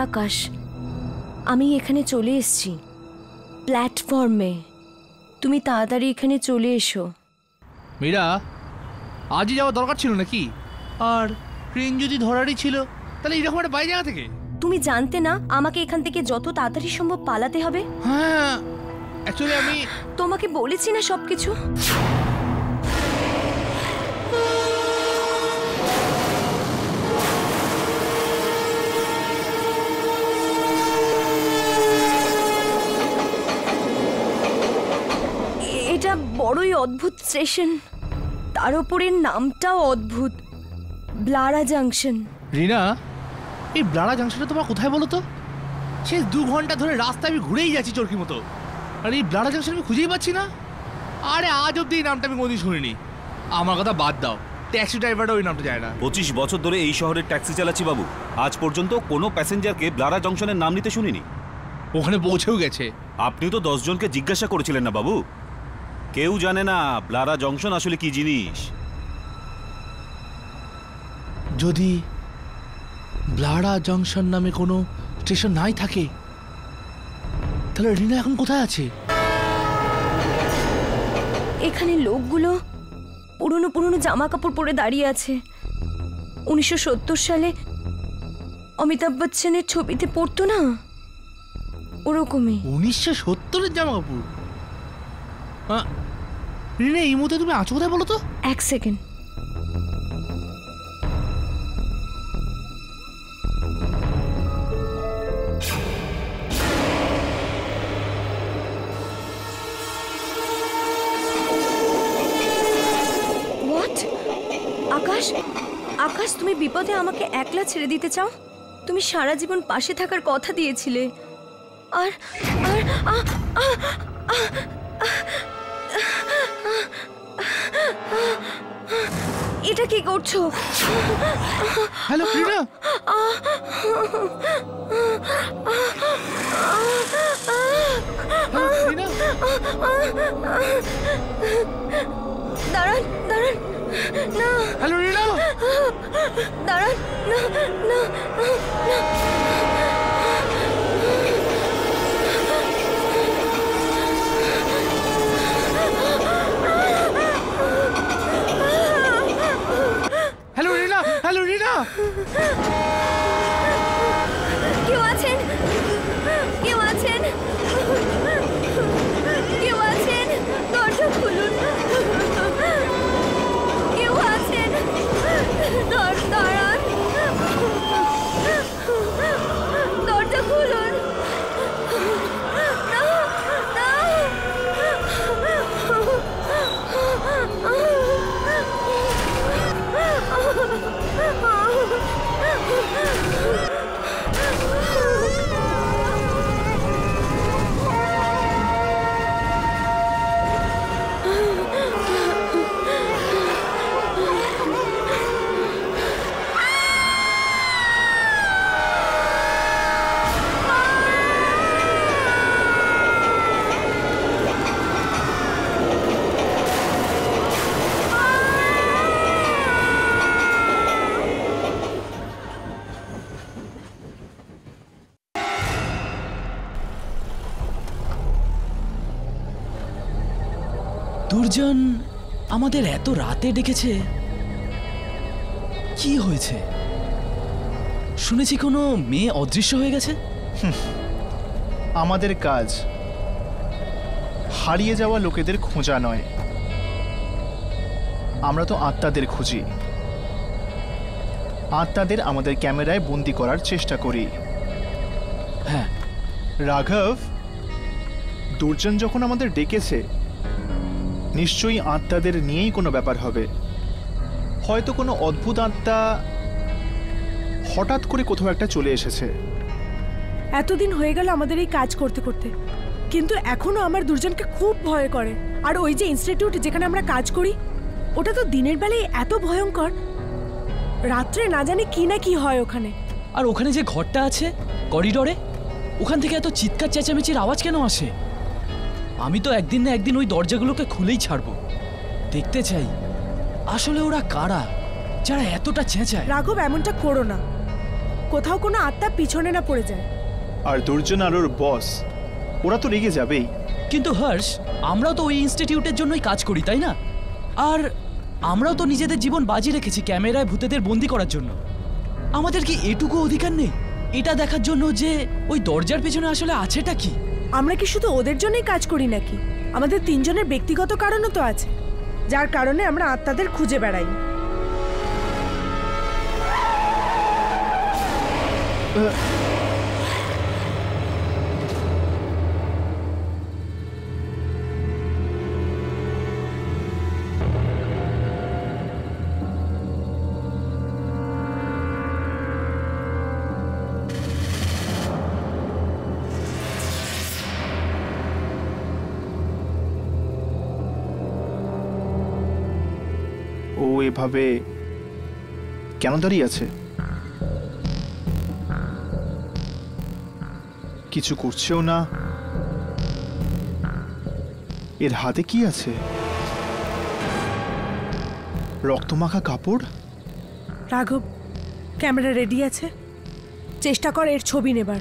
হ্যাঁ আকাশ আমি এখানে চলে এসেছি। প্ল্যাটফর্মে। তুমি তাড়াতাড়ি এখানে চলে এসো। মীরা আজই যাওয়া দরকার ছিল নাকি? আর ট্রেন যদি ধরারই ছিল তাহলে এরকম একটা বাইরে জায়গা থেকে? তুমি জানতে না আমাকে এখান থেকে যত তাড়াতাড়ি সম্ভব পালাতে হবে? হ্যাঁ অ্যাকচুয়ালি আমি তোমাকে বলেছি না সবকিছু এ- এটা বড়ই অদ্ভুত স্টেশন। তার উপরে নামটাও অদ্ভুত। ব্লারা জাংশন। রিনা এই ব্লাড়া জাংশনটা তোমার কোথায় বলো তো? সে দু ঘণ্টা ধরে রাস্তায় আমি ঘুরেই যাচ্ছি চরকি মতো। আর এই ব্লাড়া জাংশন আমি খুঁজেই পাচ্ছি না। আরে আজ অব্দি এই নামটা আমি কোনোদিন শুনিনি। আমার কথা বাদ দাও। ট্যাক্সি ড্রাইভারটা ওই নামটা যায় না। পঁচিশ বছর ধরে এই শহরের ট্যাক্সি চালাচ্ছি বাবু। আজ পর্যন্ত কোনো প্যাসেঞ্জারকে ব্লারা জংশনের নাম নিতে শুনিনি। ওখানে পৌঁছেও গেছে। আপনি তো দশজনকে জিজ্ঞাসা করেছিলেন না বাবু। কেউ জানে না ব্লারা জংশন আসলে কি জিনিস। যদি ব্লারা জংশন নামে কোনো স্টেশন নাই থাকে তাহলে রিনা এখন কোথায় আছে? এখানে লোকগুলো পুরনো পুরনো জামা কাপড় পরে দাঁড়িয়ে আছে। উনিশশো সত্তর সালে অমিতাভ বচ্চনের ছবিতে পড়তো না? ওরকমই। উনিশশো সত্তরের জামা কাপড় রিনা এই মুহূর্তে তুমি আছো কোথায় বলো তো? এক সেকেন্ড। আকাশ? আকাশ তুমি বিপদে আমাকে একলা ছেড়ে দিতে চাও? তুমি সারা জীবন পাশে থাকার কথা দিয়েছিলে। আর আর আ, আ, আ, এটা কি করছ? হ্যালো রিনা দাঁড়ান দাঁড়ান। না। হ্যালো রিনা দাঁড়ান না না না। হ্যালো রিনা। কেউ আছেন? কেউ আছেন? কেউ আছেন? দরজা খুলুন। কেউ আছেন? দরজা খুলুন। দুর্জন আমাদের এত রাতে ডেকেছে? কি হয়েছে? শুনেছি কোনো মেয়ে অদৃশ্য হয়ে গেছে? আমাদের কাজ। হারিয়ে যাওয়া লোকেদের খোঁজা নয়। আমরা তো আত্মাদের খুঁজি। আত্মাদের আমাদের ক্যামেরায় বন্দি করার চেষ্টা করি। হ্যাঁ। রাঘব দুর্জন যখন আমাদের ডেকেছে নিশ্চয়ই আত্মাদের নিয়েই কোনো ব্যাপার হবে। হয়তো কোনো অদ্ভুত আত্মা হঠাৎ করে কোথাও একটা চলে এসেছে। এতদিন হয়ে গেল আমাদের এই কাজ করতে করতে। কিন্তু এখনও আমার দুর্জনকে খুব ভয় করে। আর ওই যে ইনস্টিটিউট যেখানে আমরা কাজ করি ওটা তো দিনের বেলায় এত ভয়ঙ্কর। রাত্রে না জানি কি না কি হয় ওখানে। আর ওখানে যে ঘরটা আছে করিডোরে ওখান থেকে এত চিৎকার চেঁচামেচির আওয়াজ কেন আসে? আমি তো একদিন না একদিন ওই দরজাগুলোকে খুলেই ছাড়বো। দেখতে চাই আসলে ওরা কারা যারা এতটা চেঁচায়? রাঘব এমনটা করো না। কোথাও কোনো আত্মা পিছনে না পড়ে যায়। আর দুর্জন আর ওর বস ওরা তো রেগে যাবেই। কিন্তু হর্ষ আমরাও তো ওই ইনস্টিটিউটের জন্যই কাজ করি তাই না? আর আমরাও তো নিজেদের জীবন বাজি রেখেছি ক্যামেরায় ভূতেদের বন্দি করার জন্য। আমাদের কি এটুকু অধিকার নেই? এটা দেখার জন্য যে ওই দরজার পেছনে আসলে আছেটা কি? আমরা কি শুধু ওদের জন্যই কাজ করি নাকি? আমাদের তিনজনের ব্যক্তিগত কারণও তো আছে, যার কারণে আমরা আত্মাদের খুঁজে বেড়াই। ও এভাবে কেন দাঁড়িয়ে আছে? কিছু করছেও না। এর হাতে কি আছে? রক্তমাখা কাপড়? রাঘব, ক্যামেরা রেডি আছে। চেষ্টা কর এর ছবি নেবার।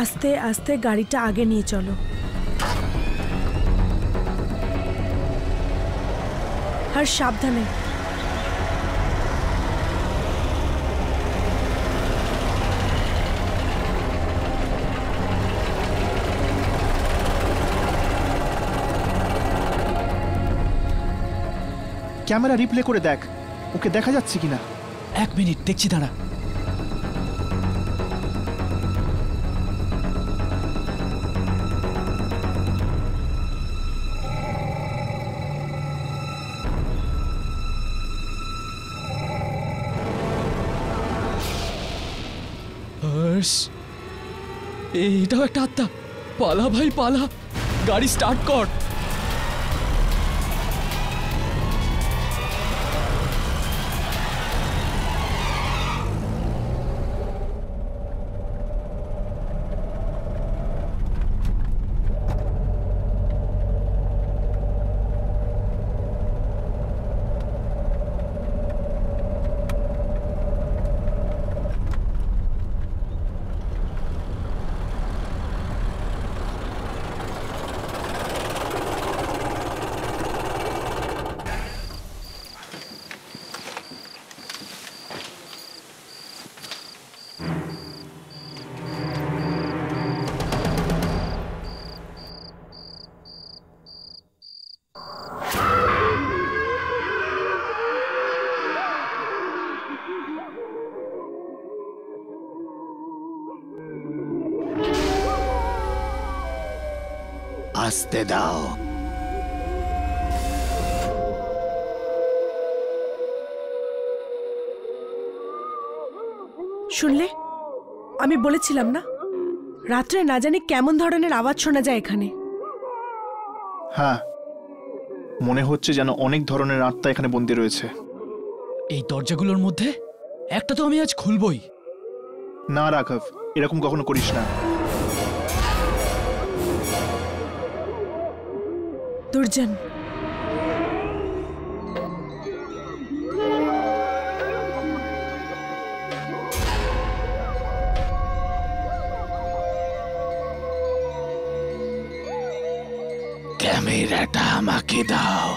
আস্তে আস্তে গাড়িটা আগে নিয়ে চলো। আর সাবধানে। ক্যামেরা রিপ্লে করে দেখ। ওকে দেখা যাচ্ছে কিনা। এক মিনিট দেখছি দাঁড়া। হর্ষ এটাও একটা আত্মা। পালা ভাই পালা। গাড়ি স্টার্ট কর। আসতে দাও। শুনলে? আমি বলেছিলাম না? রাত্রে না জানি কেমন ধরনের আওয়াজ শোনা যায় এখানে। হ্যাঁ মনে হচ্ছে যেন অনেক ধরনের আত্মা এখানে বন্দি রয়েছে। এই দরজাগুলোর মধ্যে? একটা তো আমি আজ খুলবই। না রাঘব এরকম কখনো করিস না। দুর্জন ক্যামেরাটা আমাকে দাও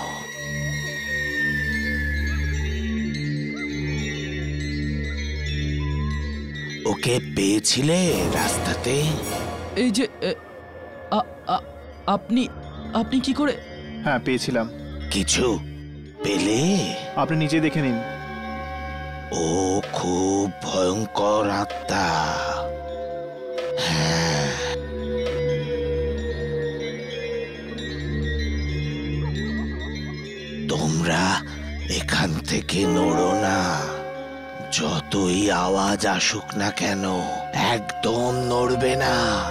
ওকে পেয়েছিলে রাস্তাতে এই যে এ, আ- আ- আপনি আপনি কি করে হ্যাঁ পেয়েছিলাম। কিছু পেলে? আপনি নিজে দেখে নিন। ও খুব ভয়ঙ্কর আত্মা। হ্যাঁ। তোমরা এখান থেকে নড়ো না। যতই আওয়াজ আসুক না কেন একদম নড়বে না।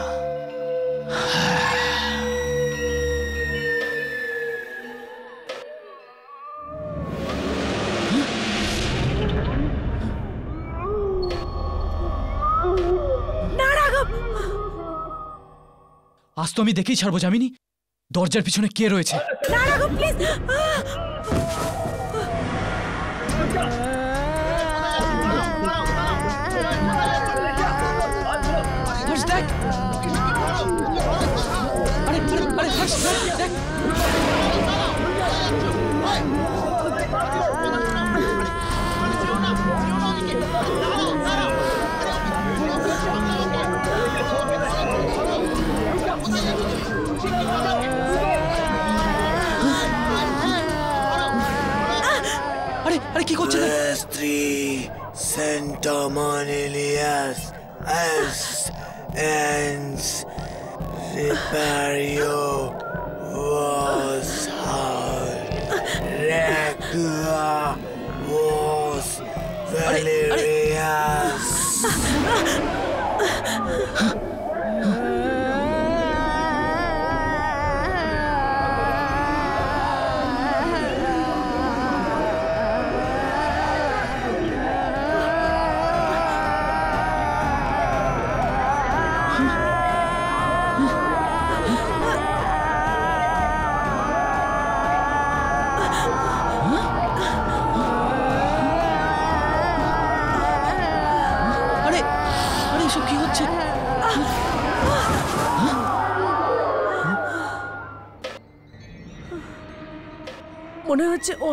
আজ তো আমি দেখেই ছাড়বো জামিনী দরজার পিছনে কে রয়েছে? আরে আরে দেখ and Daman Elias as and Sipario.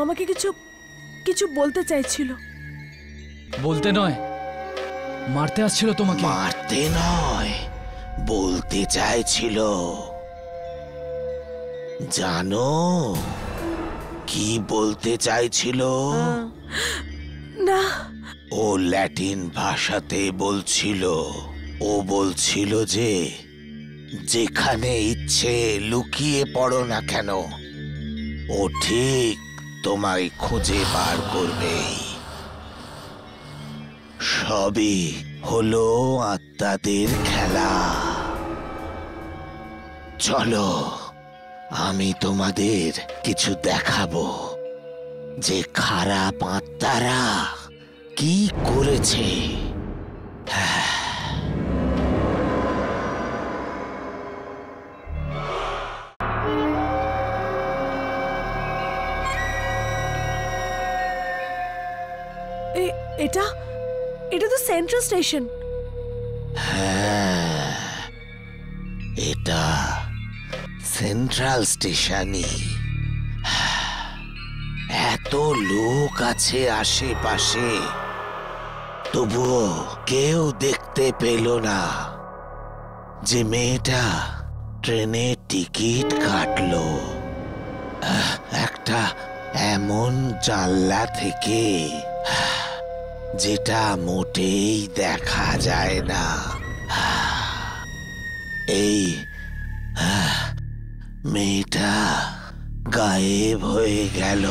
আমাকে কিছু কিছু বলতে চাইছিল। বলতে নয় মারতে আসছিল তোমাকে। মারতে নয় বলতে চাইছিল। জানো কি বলতে চাইছিল? না। ও ল্যাটিন ভাষাতে বলছিল ও বলছিল যে যেখানে ইচ্ছে লুকিয়ে পড়ো না কেন ও ঠিক তোমায় খুঁজে বার করবেই। সবই হলো আত্মাদের খেলা। চলো, আমি তোমাদের কিছু দেখাবো। যে খারাপ আত্মারা কি করেছে। এ- এটা? এটা তো সেন্ট্রাল স্টেশন হ্যাঁ এটা সেন্ট্রাল স্টেশনই এত লোক আছে আশেপাশে। তবুও কেউ দেখতে পেল না। যে মেয়েটা ট্রেনের টিকিট কাটলো। একটা এমন জানলা থেকে যেটা মোটেই দেখা যায় না। এই মেয়েটা গায়েব হয়ে গেল।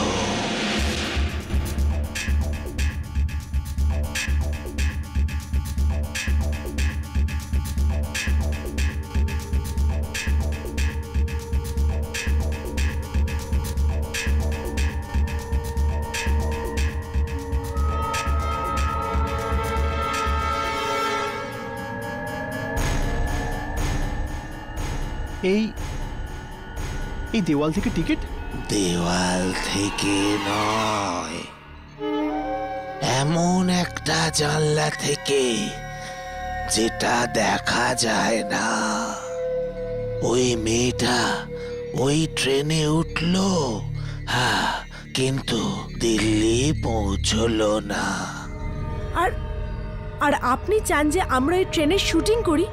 এই দেওয়াল থেকে টিকিট? দেওয়াল থেকে নয়। এমন একটা জানলা থেকে যেটা দেখা যায় না। ওই মেয়েটা ওই ট্রেনে উঠল। হ্যাঁ কিন্তু দিল্লি পৌঁছলো না। আর আর আপনি চান যে আমরা এই ট্রেনের শুটিং করি?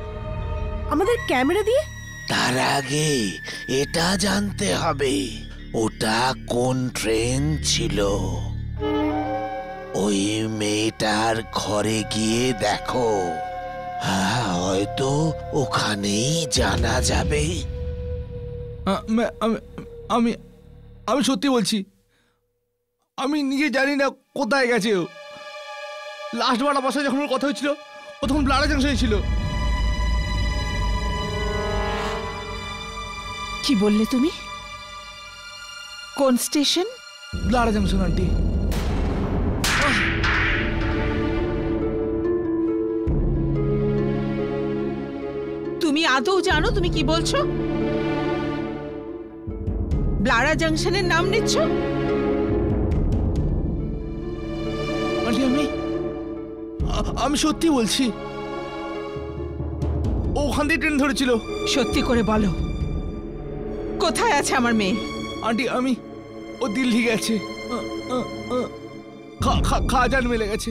আমাদের ক্যামেরা দিয়ে? তার আগে এটা জানতে হবে, ওটা কোন ট্রেন ছিল? ওই মেয়েটার ঘরে গিয়ে দেখো। হ্যাঁ হয়তো ওখানেই জানা যাবে। আমি আমি সত্যি বলছি, আমি নিজে জানি না কোথায় গেছে ও। লাস্ট বার আমার যখন কথা হয়েছিল, ও তখন ব্লাডা জাংশনে ছিল কি বললে তুমি? কোন স্টেশন? ব্লাডা junction aunty. তুমি আদৌ জানো তুমি কি বলছো? ব্লারা জাংশনের নাম নিচ্ছ? আমি আমি সত্যি বলছি। ওখান দিয়ে ট্রেন ধরেছিল। সত্যি করে বলো। কোথায় আছে আমার মেয়ে? আন্টি আমি ও দিল্লি গেছে। খাজান মেলে গেছে।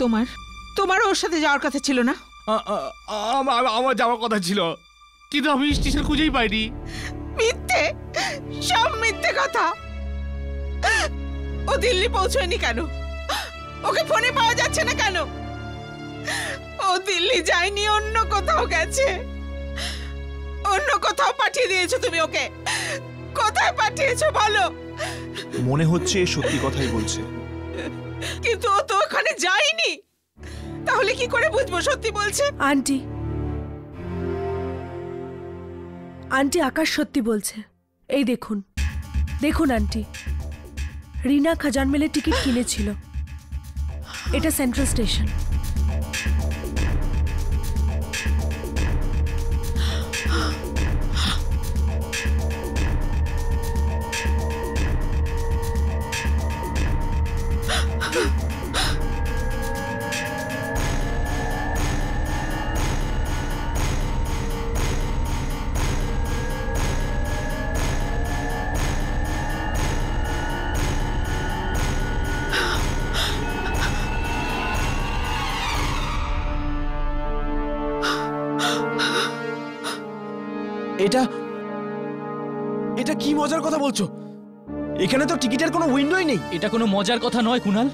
তোমার? তোমার ওর সাথে যাওয়ার কথা ছিল না? আমার যাওয়ার কথা ছিল। কিন্তু আমি স্টেশন খুঁজেই পাইনি। মিথ্যে! সব মিথ্যে কথা! ও দিল্লি পৌঁছয়নি কেন? ওকে ফোনে পাওয়া যাচ্ছে না কেন? ও দিল্লি যায়নি অন্য কোথাও গেছে। অন্য কোথাও পাঠিয়ে দিয়েছ তুমি ওকে। কোথায় পাঠিয়েছো বলো? মনে হচ্ছে সত্যি কথাই বলছে। কিন্তু ও তো ওখানে যায়নি। তাহলে কি করে বুঝব সত্যি বলছে? আন্টি। আন্টি আকাশ সত্যি বলছে। এই দেখুন। দেখুন আন্টি। রিনা খাজান মেলে টিকিট কিনেছিল। এটা সেন্ট্রাল স্টেশন। মজার কথা বলছো? এখানে তো টিকিটের কোনো উইন্ডোই নেই। এটা কোনো মজার কথা নয় কুনাল।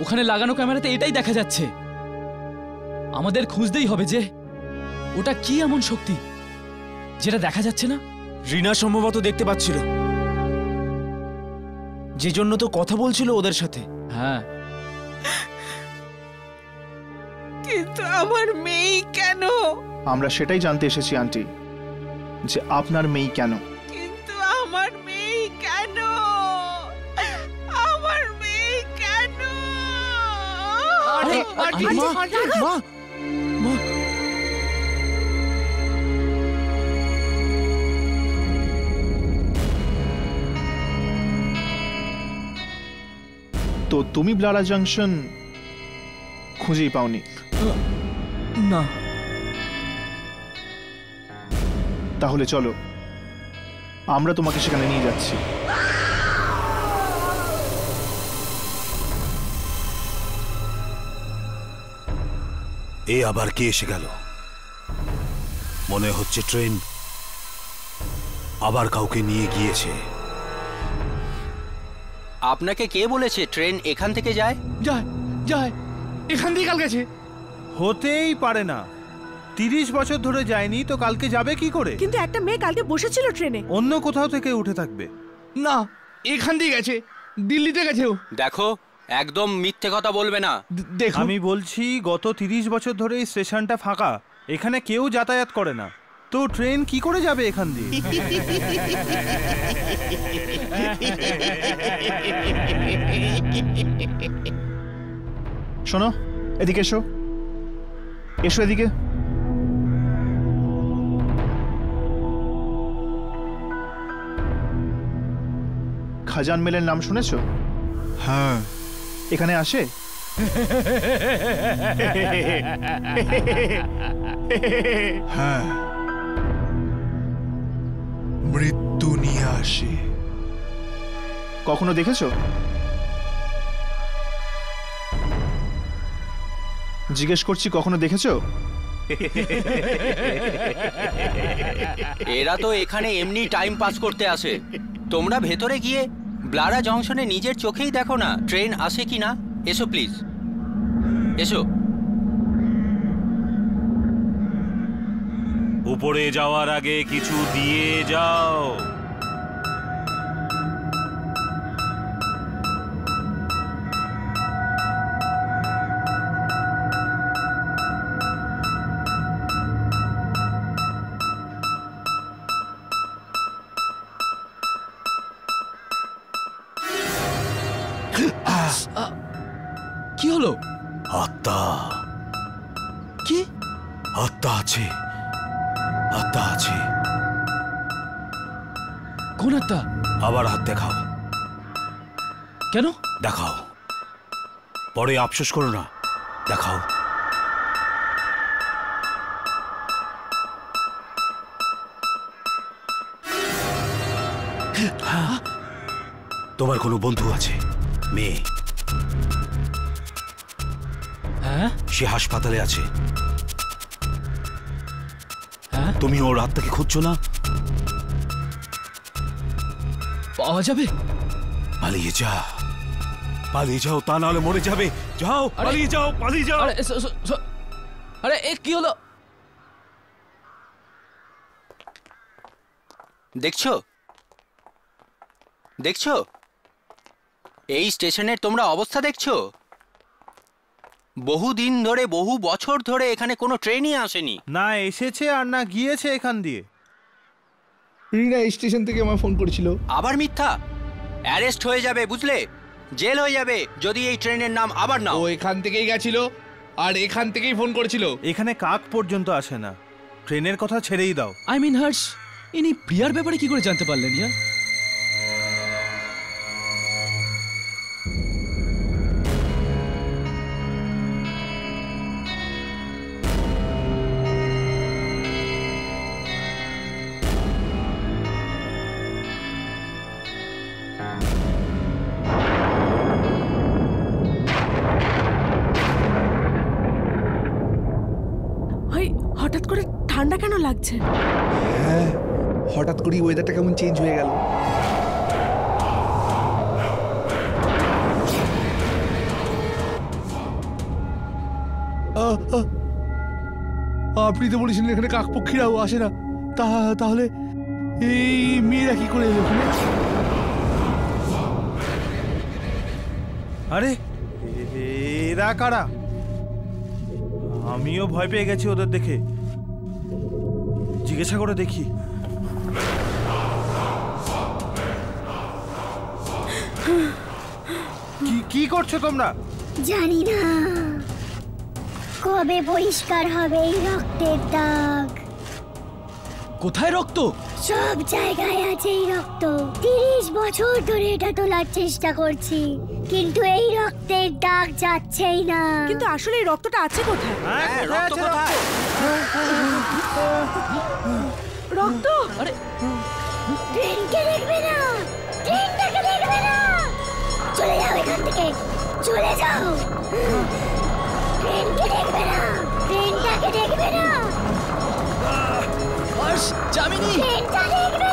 ওখানে লাগানো ক্যামেরাতে এটাই দেখা যাচ্ছে। আমাদের খুঁজতেই হবে যে ওটা কি এমন শক্তি যেটা দেখা যাচ্ছে না? রিনা সম্ভবত দেখতে পাচ্ছিল। যে জন্য তো কথা বলছিল ওদের সাথে। হ্যাঁ। কিন্তু আমার মেয়ে কেন? আমরা সেটাই জানতে এসেছি আন্টি যে আপনার মেয়ে কেন? আমার মেয়ে কেন? আমার মেয়ে কেন? মা মা। তো তুমি ব্লারা জাংশন খুঁজেই পাওনি? না। তাহলে চলো আমরা তোমাকে সেখানে নিয়ে যাচ্ছি। এ আবার কে এসে গেল? মনে হচ্ছে ট্রেন আবার কাউকে নিয়ে গিয়েছে। আপনাকে কে বলেছে ট্রেন এখান থেকে যায়? যায় যায় এখান থেকে কাল গেছে। হতেই পারে না। তিরিশ বছর ধরে যায়নি তো কালকে যাবে কি করে? কিন্তু একটা মেয়ে কালকে বসেছিল ট্রেনে। অন্য কোথাও থেকে উঠে থাকবে। না এখান দিয়ে গেছে দিল্লিতে গেছে ও। দেখো একদম মিথ্যে কথা বলবে না। দেখো আমি বলছি গত তিরিশ বছর ধরে এই স্টেশনটা ফাঁকা এখানে কেউ যাতায়াত করে না। তো ট্রেন কি করে যাবে এখান দিয়ে? শোনো এদিকে এসো। এসো এদিকে। খাজান মেলের নাম শুনেছো? হ্যাঁ। এখানে আসে? হ্যাঁ। মৃত্যু নিয়ে আসে। কখনো দেখেছ? জিজ্ঞেস করছি কখনো দেখেছ? এরা তো এখানে এমনি টাইম পাস করতে আসে। তোমরা ভেতরে গিয়ে ব্লারা জংশনে নিজের চোখেই দেখো না, ট্রেন আসে কি না? এসো প্লিজ। এসো। উপরে যাওয়ার আগে কিছু দিয়ে যাও। কি হলো? আত্মা। কি? আত্মা আছে। আত্মা আছে। কোন আত্মা? আবার হাত দেখাও। কেন? দেখাও। পরে আফসোস করো না। দেখাও। তোমার কোনো বন্ধু আছে? মেয়ে? হ্যাঁ? সে হাসপাতালে আছে। হ্যাঁ? তুমি ওর আত্মাকে খুঁজছো না? পাওয়া যাবে? পালিয়ে যা। পালিয়ে যাও তা নাহলে মরে যাবে। যাও পালিয়ে যাও পালিয়ে যাও। আরে স- স- স- আরে এ কি হলো? দেখছ? দেখছ? এই স্টেশনের তোমরা অবস্থা দেখছ? বহু দিন ধরে বহু বছর ধরে এখানে কোনো ট্রেনই আসেনি। না এসেছে আর না গিয়েছে এখান দিয়ে। রিনা স্টেশন থেকে আমার ফোন করেছিল। আবার মিথ্যা? অ্যারেস্ট হয়ে যাবে বুঝলে? জেল হয়ে যাবে যদি এই ট্রেনের নাম আবার না ও এখান থেকেই গেছিল আর এখান থেকেই ফোন করেছিল। এখানে কাক পর্যন্ত আসে না। ট্রেনের কথা ছেড়েই দাও। আই মিন হার্স ইনি প্রিয়ার ব্যাপারে কি করে জানতে পারলেন ইয়া? কেমন চেঞ্জ হয়ে গেল। আপনি তো বলেছিলেন এখানে কাকপক্ষীরাও আসে না। তা তাহলে এই মেয়েরা কি করে এলো এখানে? আরে এরা কারা? আমিও ভয় পেয়ে গেছি ওদের দেখে। জিজ্ঞাসা করে দেখি। কি কি করছ তোমরা? জানি না। কবে পরিষ্কার হবে এই রক্তের দাগ? কোথায় রক্ত? সব জায়গায় আছে এই রক্ত। তিরিশ বছর ধরে এটা তোলার চেষ্টা করছি কিন্তু এই রক্তের দাগ যাচ্ছেই না। কিন্তু আসলে এই রক্তটা আছে কোথায়? হ্যাঁ রক্ত? কোথায়? রক্ত? আরে ট্রেনকে দেখবে না ট্রেনটাকে দেখবে না। চলে যাও এখান থেকে চলে যাও ট্রেনকে দেখবে না ট্রেনটাকে দেখবে না হর্ষ যামিনী ট্রেনটা দেখবে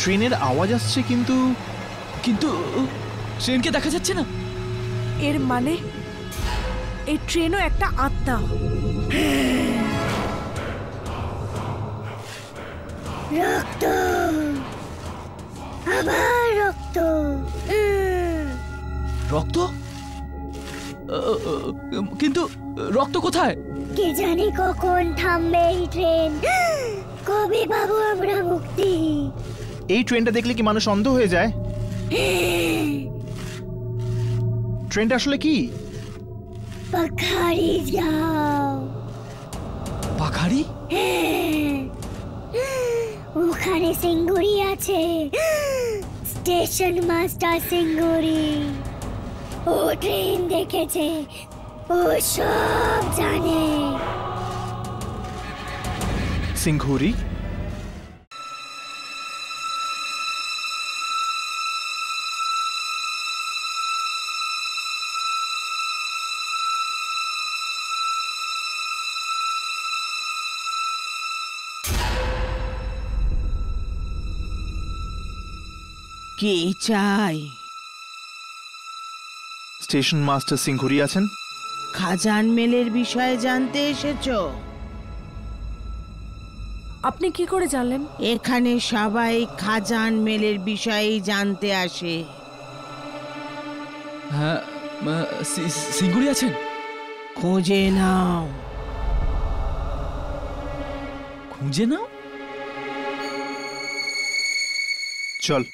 ট্রেনের আওয়াজ আসছে কিন্তু কিন্তু ট্রেনকে দেখা যাচ্ছে না। এর মানে এই ট্রেনও একটা আত্মা। রক্ত! আবার রক্ত! রক্ত? কিন্তু রক্ত কোথায়? কে জানি কখন থামবে এই ট্রেন কবে পাবো আমরা মুক্তি? এই ট্রেনটা দেখলে কি মানুষ অন্ধ হয়ে যায়? ট্রেনটা আসলে কি? পাখারি যাও। পাখারি? হ্যাঁ। ওখানে সিঙ্গুরি আছে। স্টেশন মাস্টার সিঙ্গুরি ও ট্রেন দেখেছে। ও সব জানে সিংঘুরি কে চাই স্টেশন মাস্টার সিংঘুরি আছেন খাজান মেলের বিষয়ে জানতে এসেছ? আপনি কি করে জানলেন? এখানে সবাই খাজান মেলের বিষয়েই জানতে আসে। হ্যাঁ আহ, সি- সি- আছেন? খুঁজে নাও। খুঁজে নাও? চল।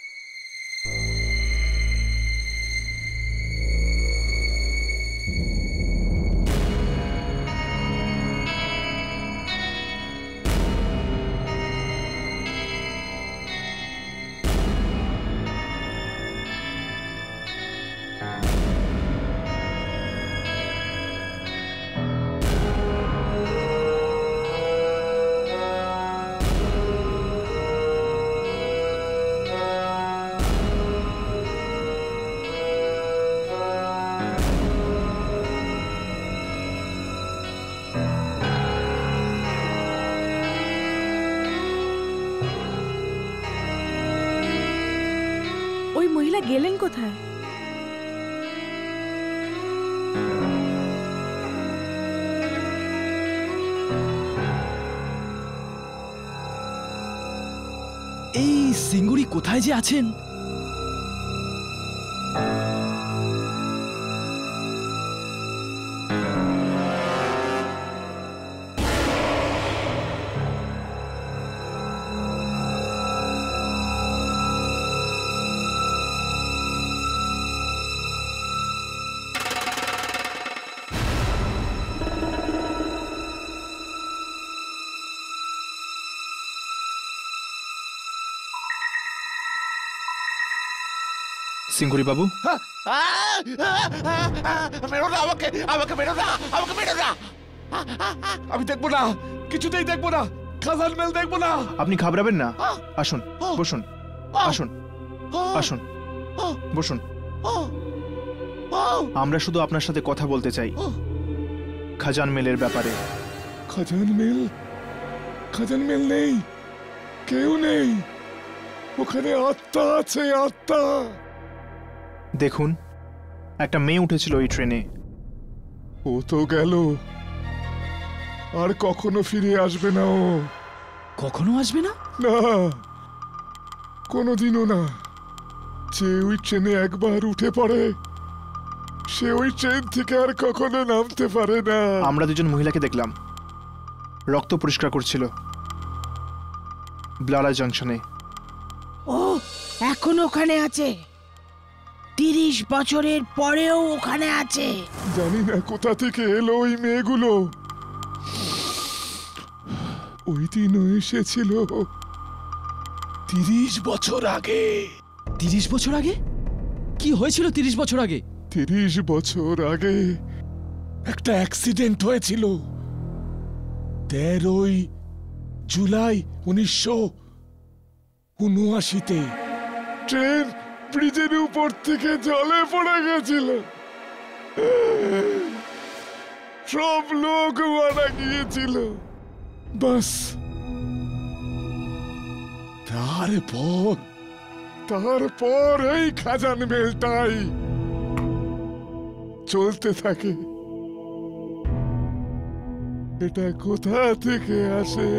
মহিলা গেলেন কোথায়? এই সিঙ্গুরি কোথায় যে আছেন? সিংঘুরি বাবু। মেরো না আমাকে আমাকে মেরো না আমাকে মেরো না আমি দেখব না কিছুতেই দেখব না খাজান মেল দেখব না। আপনি ঘাবড়াবেন না। আসুন বসুন আসুন আসুন বসুন। আমরা শুধু আপনার সাথে কথা বলতে চাই। খাজান মেলের ব্যাপারে। খাজান মেল? খাজান মেল নেই কেউ নেই। ওখানে আত্মা আছে আত্মা। দেখুন একটা মেয়ে উঠেছিল ওই ট্রেনে। ও তো গেল। আর কখনো ফিরে আসবে না ও। কখনো আসবে না? না কোনোদিনও না। যে ওই ট্রেনে একবার উঠে পড়ে সে ওই ট্রেন থেকে আর কখনো নামতে পারে না। আমরা দুজন মহিলাকে দেখলাম। রক্ত পরিষ্কার করছিল। ব্লারা জাংশনে। ও এখন ওখানে আছে। তিরিশ বছরের পরেও ওখানে আছে। জানি না কোথা থেকে এলো ওই মেয়েগুলো। ওই দিনও এসেছিল। তিরিশ বছর আগে। তিরিশ বছর আগে? কি হয়েছিল তিরিশ বছর আগে? তিরিশ বছর আগে। একটা অ্যাক্সিডেন্ট হয়েছিল। তেরোই জুলাই উনিশশো উনআশিতে। ট্রেন ব্রিজের উপর থেকে জলে পড়ে গেছিল। সব লোক মারা গিয়েছিল। বাস। তারপর তারপর এই খাজান মেলটাই চলতে থাকে। এটা কোথা থেকে আসে?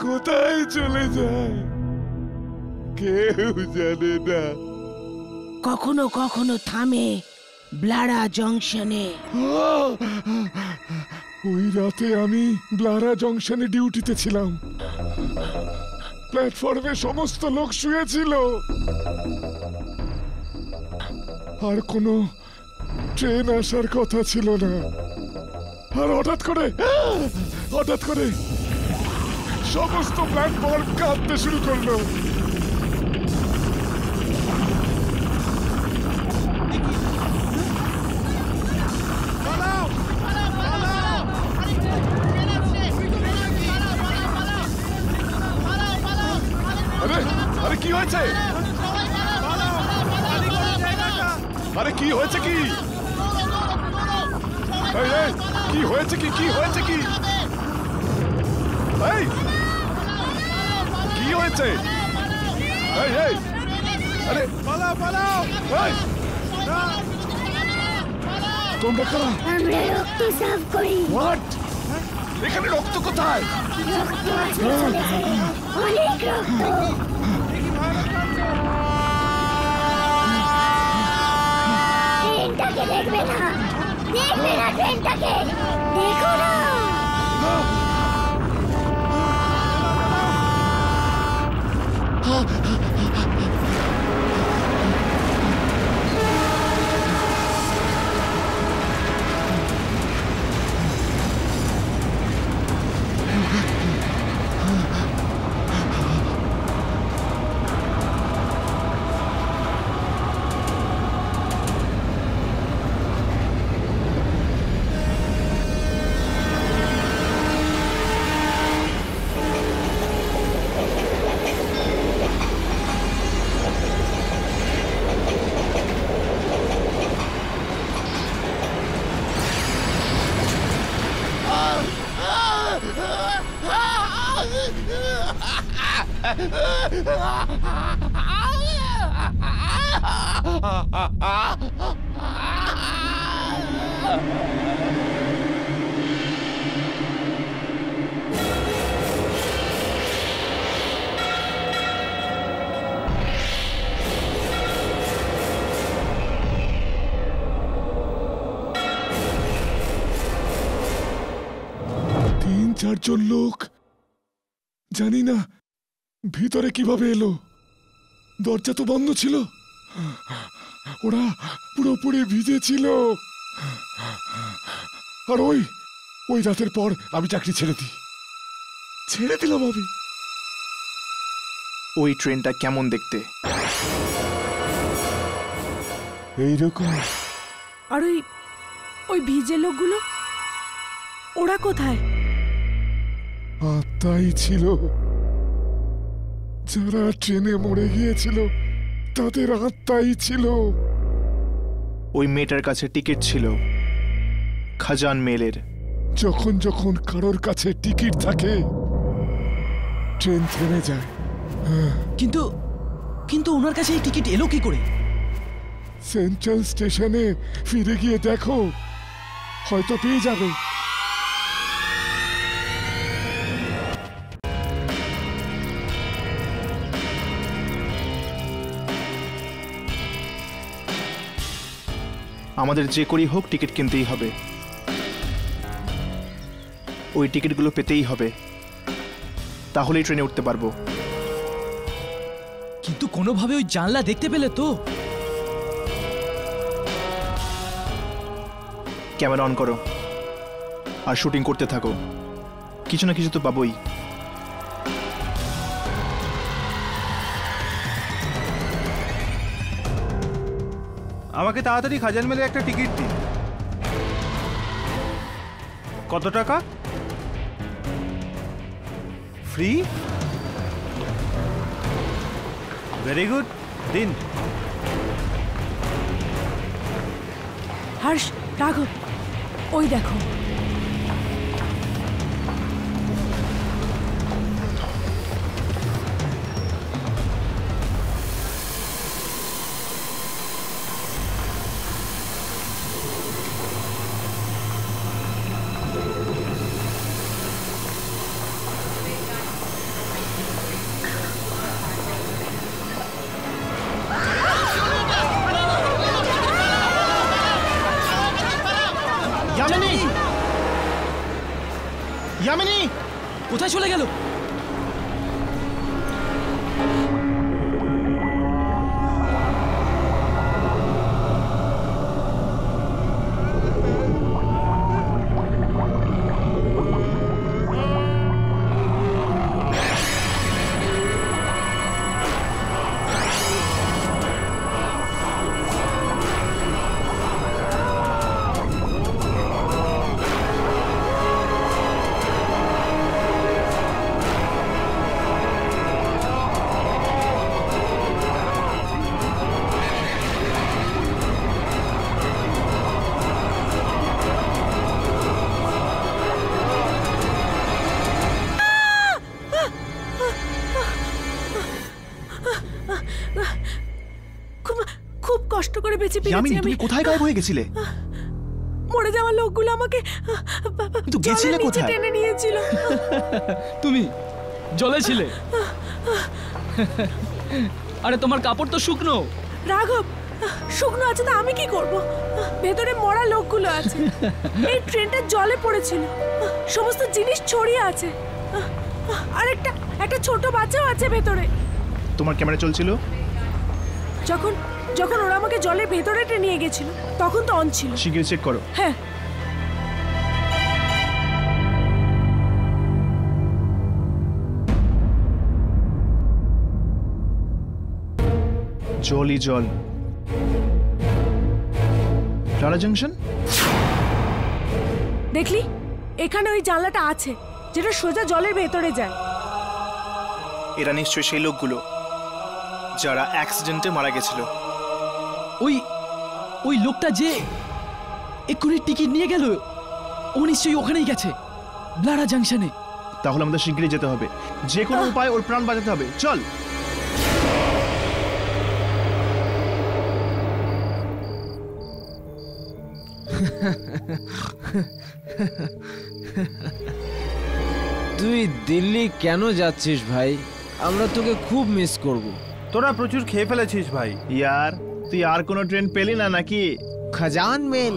কোথায় চলে যায়? কেউ জানে না। কখনো কখনো থামে ব্লারা জংশনে। ওই রাতে আমি ব্লারা জংশনে ডিউটিতে ছিলাম। প্ল্যাটফর্মে সমস্ত লোক শুয়েছিল। আর কোনো ট্রেন আসার কথা ছিল না। আর হঠাৎ করে হঠাৎ করে সমস্ত প্ল্যাটফর্ম কাঁদতে শুরু করল। এখানে রক্ত কোথায় রক্ত আছে জানি না ভিতরে কীভাবে এলো। দরজা তো বন্ধ ছিল। ওরা পুরোপুরি ভিজে ছিল। আর ওই ওই রাতের পর আমি চাকরি ছেড়ে দিই। ছেড়ে দিলাম আমি। ওই ট্রেনটা কেমন দেখতে? এইরকম। আর ওই ওই ভিজে লোকগুলো? ওরা কোথায়? আত্মাই ছিল। যারা ট্রেনে মরে গিয়েছিল তাদের আত্মাই ছিল। ওই মেয়েটার কাছে টিকিট ছিল খাজান মেলের। যখন যখন কারোর কাছে টিকিট থাকে ট্রেন থেমে যায়। কিন্তু কিন্তু ওনার কাছে এই টিকিট এলো কি করে? সেন্ট্রাল স্টেশনে ফিরে গিয়ে দেখো হয়তো পেয়ে যাবে। আমাদের যে করেই হোক টিকিট কিনতেই হবে। ওই টিকিটগুলো পেতেই হবে। তাহলেই ট্রেনে উঠতে পারব। কিন্তু কোনোভাবে ওই জানলা দেখতে পেলে তো? ক্যামেরা অন করো। আর শুটিং করতে থাকো। কিছু না কিছু তো পাবোই। আমাকে তাড়াতাড়ি খাজান মেলে একটা টিকিট দিন। কত টাকা? ফ্রি ভেরি গুড দিন। হর্ষ, রাঘব, ওই দেখো। পেরেছি আমি। তুমি কোথায় গায়েব হয়ে গেছিলে? মরে যাওয়া লোকগুলো আমাকে কিন্তু গেছিলে কোথায়? টেনে নিয়েছিল। তুমি জলে ছিলে? আরে তোমার কাপড় তো শুকনো। রাঘব শুকনো আছে তা আমি কি করব? ভেতরে মরা লোকগুলো আছে। এই ট্রেনটা জলে পড়েছিল। সমস্ত জিনিস ছড়িয়ে আছে। আর একটা একটা ছোট বাচ্চাও আছে ভেতরে। তোমার ক্যামেরা চলছিল? যখন যখন ওরা আমাকে জলের ভেতরে নিয়ে গেছিল তখন তো অন ছিল। চেক করো। হ্যাঁ। জলই জল লারা জাংশন দেখলি? এখানে ওই জানলাটা আছে যেটা সোজা জলের ভেতরে যায়। এরা নিশ্চয়ই সেই লোকগুলো যারা অ্যাক্সিডেন্টে মারা গেছিল। ওই ওই লোকটা যে এক্ষুনি টিকিট নিয়ে গেল ও নিশ্চয়ই ওখানেই গেছে ব্লারা জাংশনে। তাহলে আমাদের শিগগিরই যেতে হবে। যে কোনো উপায় ওর প্রাণ বাঁচাতে হবে। চল! তুই দিল্লি কেন যাচ্ছিস ভাই? আমরা তোকে খুব মিস করব। তোরা প্রচুর খেয়ে ফেলেছিস ভাই। ইয়ার তুই আর কোনো ট্রেন পেলি না নাকি? খাজান মেল।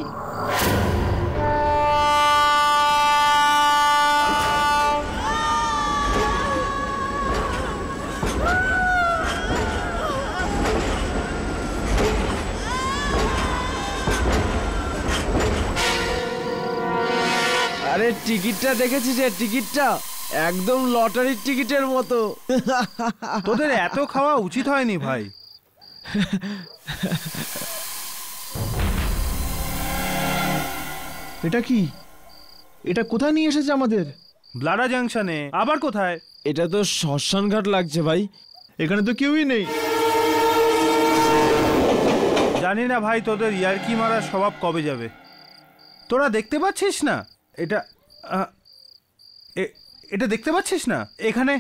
আরে টিকিটটা দেখেছিস যে টিকিটটা? একদম লটারির টিকিটের মতো। তোদের এত খাওয়া উচিত হয়নি ভাই। এটা কি? এটা কোথায় নিয়ে এসেছে আমাদের? ব্লাডা জাংশনে। আবার কোথায়? এটা তো শ্মশান ঘাট লাগছে ভাই। এখানে তো কেউই নেই। জানি না ভাই তোদের ইয়ারকি মারার স্বভাব কবে যাবে। তোরা দেখতে পাচ্ছিস না? এটা এ- এটা দেখতে পাচ্ছিস না? এখানে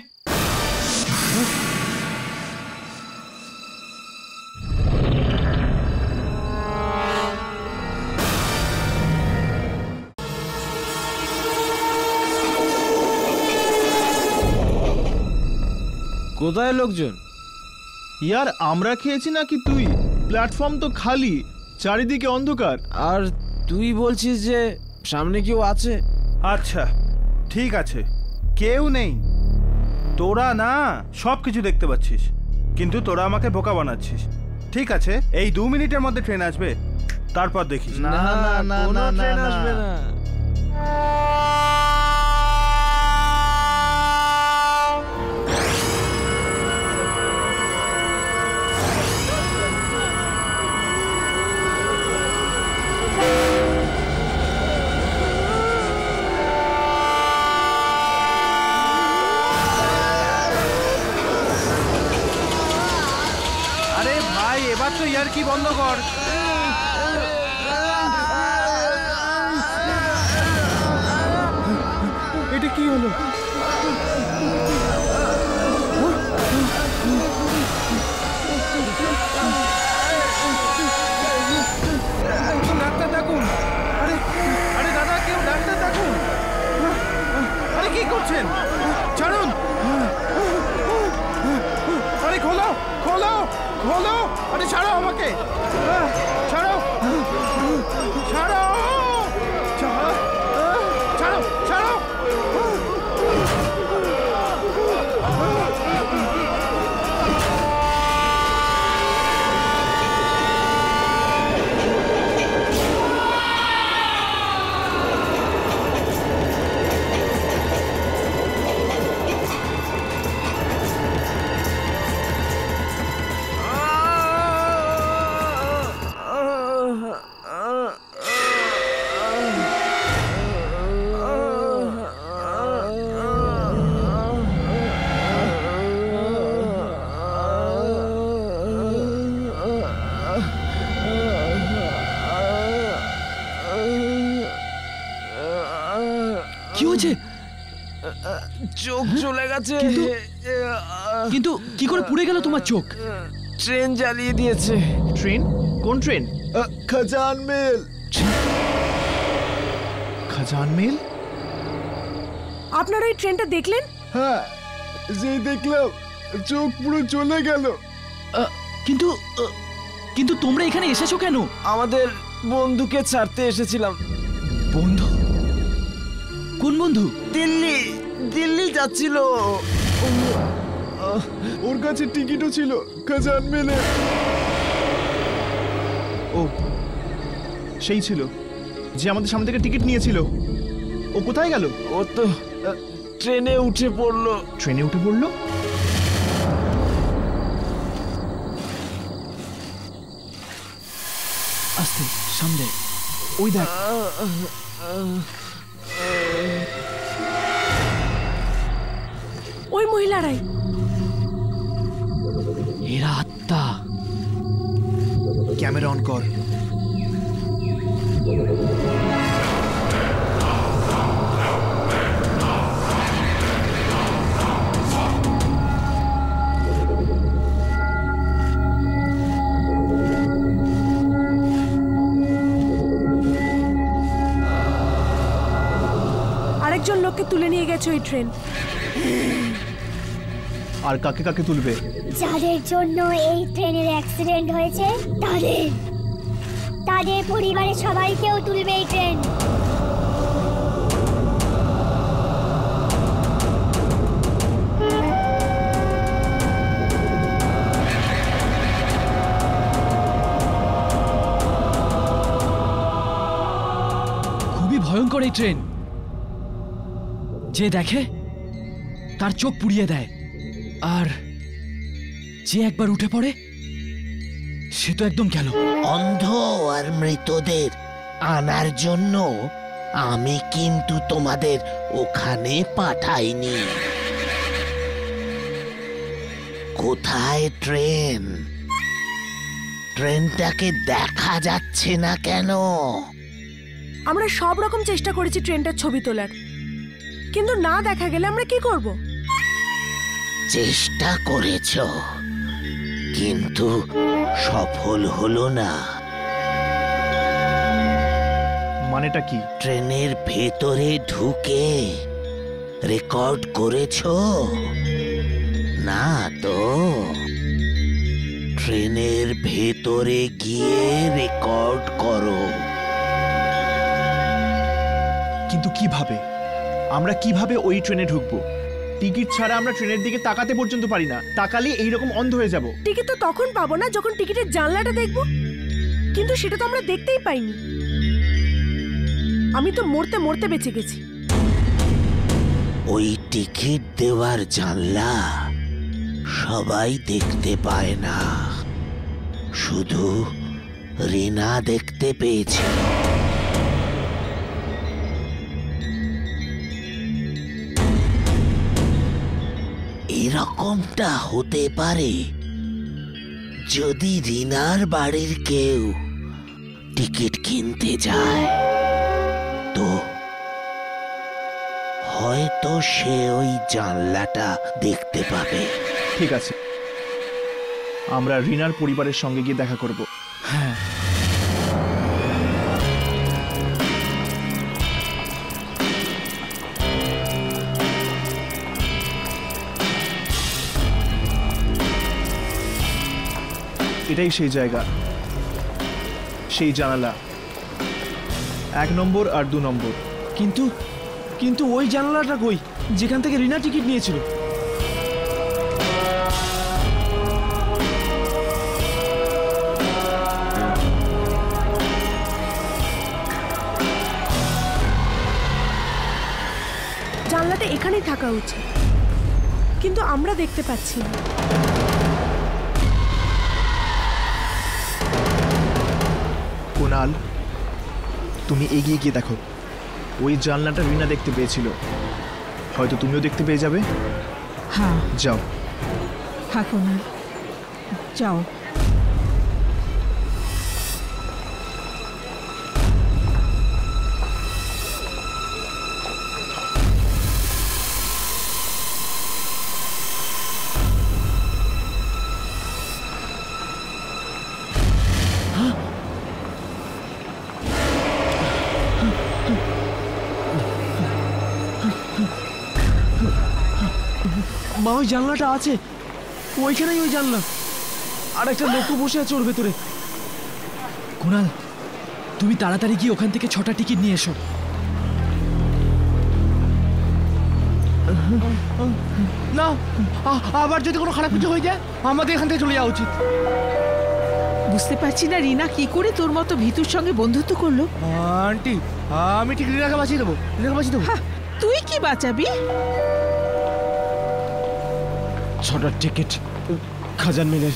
কোথায় লোকজন? ইয়ার আমরা খেয়েছি নাকি তুই? প্ল্যাটফর্ম তো খালি চারিদিকে অন্ধকার। আর তুই বলছিস যে সামনে কেউ আছে? আচ্ছা ঠিক আছে কেউ নেই। তোরা না সব কিছু দেখতে পাচ্ছিস কিন্তু তোরা আমাকে বোকা বানাচ্ছিস। ঠিক আছে এই দু মিনিটের মধ্যে ট্রেন আসবে তারপর দেখিস। না না না না ট্রেন না আসবে না। এবার ইয়ার কি বন্ধ কর। এটা কি হলো? ডাক্তার ডাকুন। আরে আরে দাদা কেউ ডাক্তার ডাকুন। আরে কি করছেন? আরে ছাড়ো আমাকে কিন্তু কিন্তু কি করে পুড়ে গেল তোমার চোখ? ট্রেন জ্বালিয়ে দিয়েছে। ট্রেন? কোন train? Khajan mail. Khajan mail? আপনারা এই ট্রেনটা দেখলেন? হ্যাঁ যেই দেখলাম চোখ পুরো চলে গেল। কিন্তু কিন্তু তোমরা এখানে এসেছ কেন? আমাদের বন্ধুকে ছাড়তে এসেছিলাম। বন্ধু? কোন বন্ধু? দিল্লি। দিল্লি যাচ্ছিল। ওর কাছে টিকিটও ছিল খাজান মেলে। ও সেই ছিল যে আমাদের সামনে থেকে টিকিট নিয়েছিল। ও কোথায় গেল? ও তো ট্রেনে উঠে পড়ল। ট্রেনে উঠে পড়ল? আস্তে সামনে। ওই দেখ। মহিলারাই। এরা আত্মা। ক্যামেরা অন কর। আরেকজন লোককে তুলে নিয়ে গেছে ওই ট্রেন আর কাকে কাকে তুলবে? যাদের জন্য এই ট্রেনের অ্যাক্সিডেন্ট হয়েছে তাদের। তাদের পরিবারের সবাইকেও তুলবে এই ট্রেন। খুবই ভয়ঙ্কর এই ট্রেন। যে দেখে তার চোখ পুড়িয়ে দেয়। আর যে একবার উঠে পড়ে সে তো একদম গেল। অন্ধ আর মৃতদের আনার জন্য আমি কিন্তু তোমাদের ওখানে পাঠাইনি। কোথায় ট্রেন? ট্রেনটাকে দেখা যাচ্ছে না কেন? আমরা সব রকম চেষ্টা করেছি ট্রেনটার ছবি তোলার। কিন্তু না দেখা গেলে আমরা কি করব? চেষ্টা করেছ কিন্তু সফল হলো না। মানেটা কি? ট্রেনের ভেতরে ঢুকে রেকর্ড করেছ? না তো। ট্রেনের ভেতরে গিয়ে রেকর্ড করো। কিন্তু কীভাবে? আমরা কীভাবে ওই ট্রেনে ঢুকবো? টিকিট ছাড়া আমরা ট্রেনের দিকে তাকাতে পর্যন্ত পারি না। তাকালে এইরকম অন্ধ হয়ে যাব। টিকিট তো তখন পাবো না যখন টিকিটের জানলাটা দেখব। কিন্তু সেটা তো আমরা দেখতেই পাইনি। আমি তো মরতে মরতে বেঁচে গেছি। ওই টিকিট দেওয়ার জানলা সবাই দেখতে পায় না। শুধু রিনা দেখতে পেয়েছিল। এরকমটা হতে পারে। যদি রিনার বাড়ির কেউ টিকিট কিনতে যায় তো হয়তো সে ওই জানলাটা দেখতে পাবে। ঠিক আছে। আমরা রিনার পরিবারের সঙ্গে গিয়ে দেখা করব। হ্যাঁ। এটাই সেই জায়গা, সেই জানালা। এক নম্বর আর দু নম্বর। কিন্তু কিন্তু ওই জানালাটা কই? যেখান থেকে রিনা টিকিট নিয়েছিল। জানলাটা এখানেই থাকা উচিত। কিন্তু আমরা দেখতে পাচ্ছি না। কুনাল তুমি এগিয়ে গিয়ে দেখো ওই জানলাটা রিনা দেখতে পেয়েছিল। হয়তো তুমিও দেখতে পেয়ে যাবে। হ্যাঁ। যাও। হ্যাঁ যাও। জানলাটা আছে। ওইখানেই ওই জানলা। আর একটা লোকও বসে আছে ওর ভেতরে। কুণাল তুমি তাড়াতাড়ি গিয়ে ওখান থেকে ছটা টিকিট নিয়ে এসো। না আবার যদি কোনো খারাপ কিছু হয়ে যায় আমাদের এখান থেকে চলে যাওয়া উচিত। বুঝতে পারছি না রিনা কি করে তোর মতো ভিতুর সঙ্গে বন্ধুত্ব করল? আন্টি আমি ঠিক রিনাকে বাঁচিয়ে দেবো। রিনাকে বাঁচিয়ে দেবো। তুই কি বাঁচাবি? ছটার টিকিট খাজান মিলের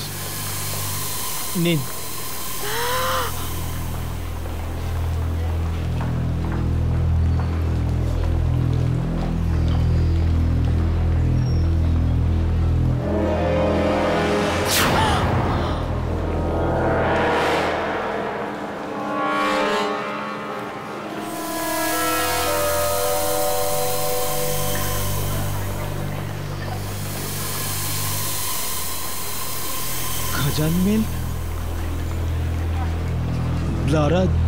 নিন।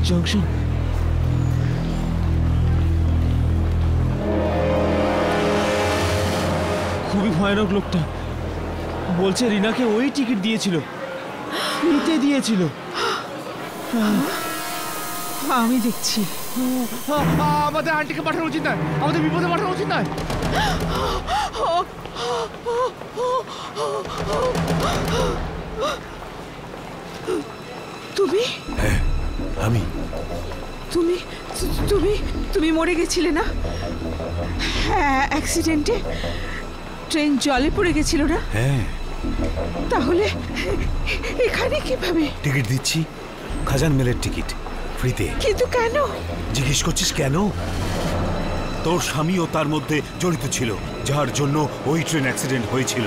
জংশন খুবই ভয়ানক লোকটা। বলছে রিনাকে ওই টিকিট দিয়েছিল। ফ্রিতে দিয়েছিল। আমি দেখছি। আমাদের আন্টিকে পাঠানো উচিত নয়। আমাদের বিপদে পাঠানো উচিত নয়। তুমি? আমি? তুমি তুমি তুমি মরে গেছিলে না? হ্যাঁ অ্যাক্সিডেন্টে ট্রেন জলে পড়ে গেছিল না? হ্যাঁ। তাহলে এখানে কীভাবে? টিকিট দিচ্ছি। খাজান মেলের টিকিট ফ্রিতে। কিন্তু কেন? জিজ্ঞেস করছিস কেন? তোর স্বামীও তার মধ্যে জড়িত ছিল যার জন্য ওই ট্রেন অ্যাক্সিডেন্ট হয়েছিল।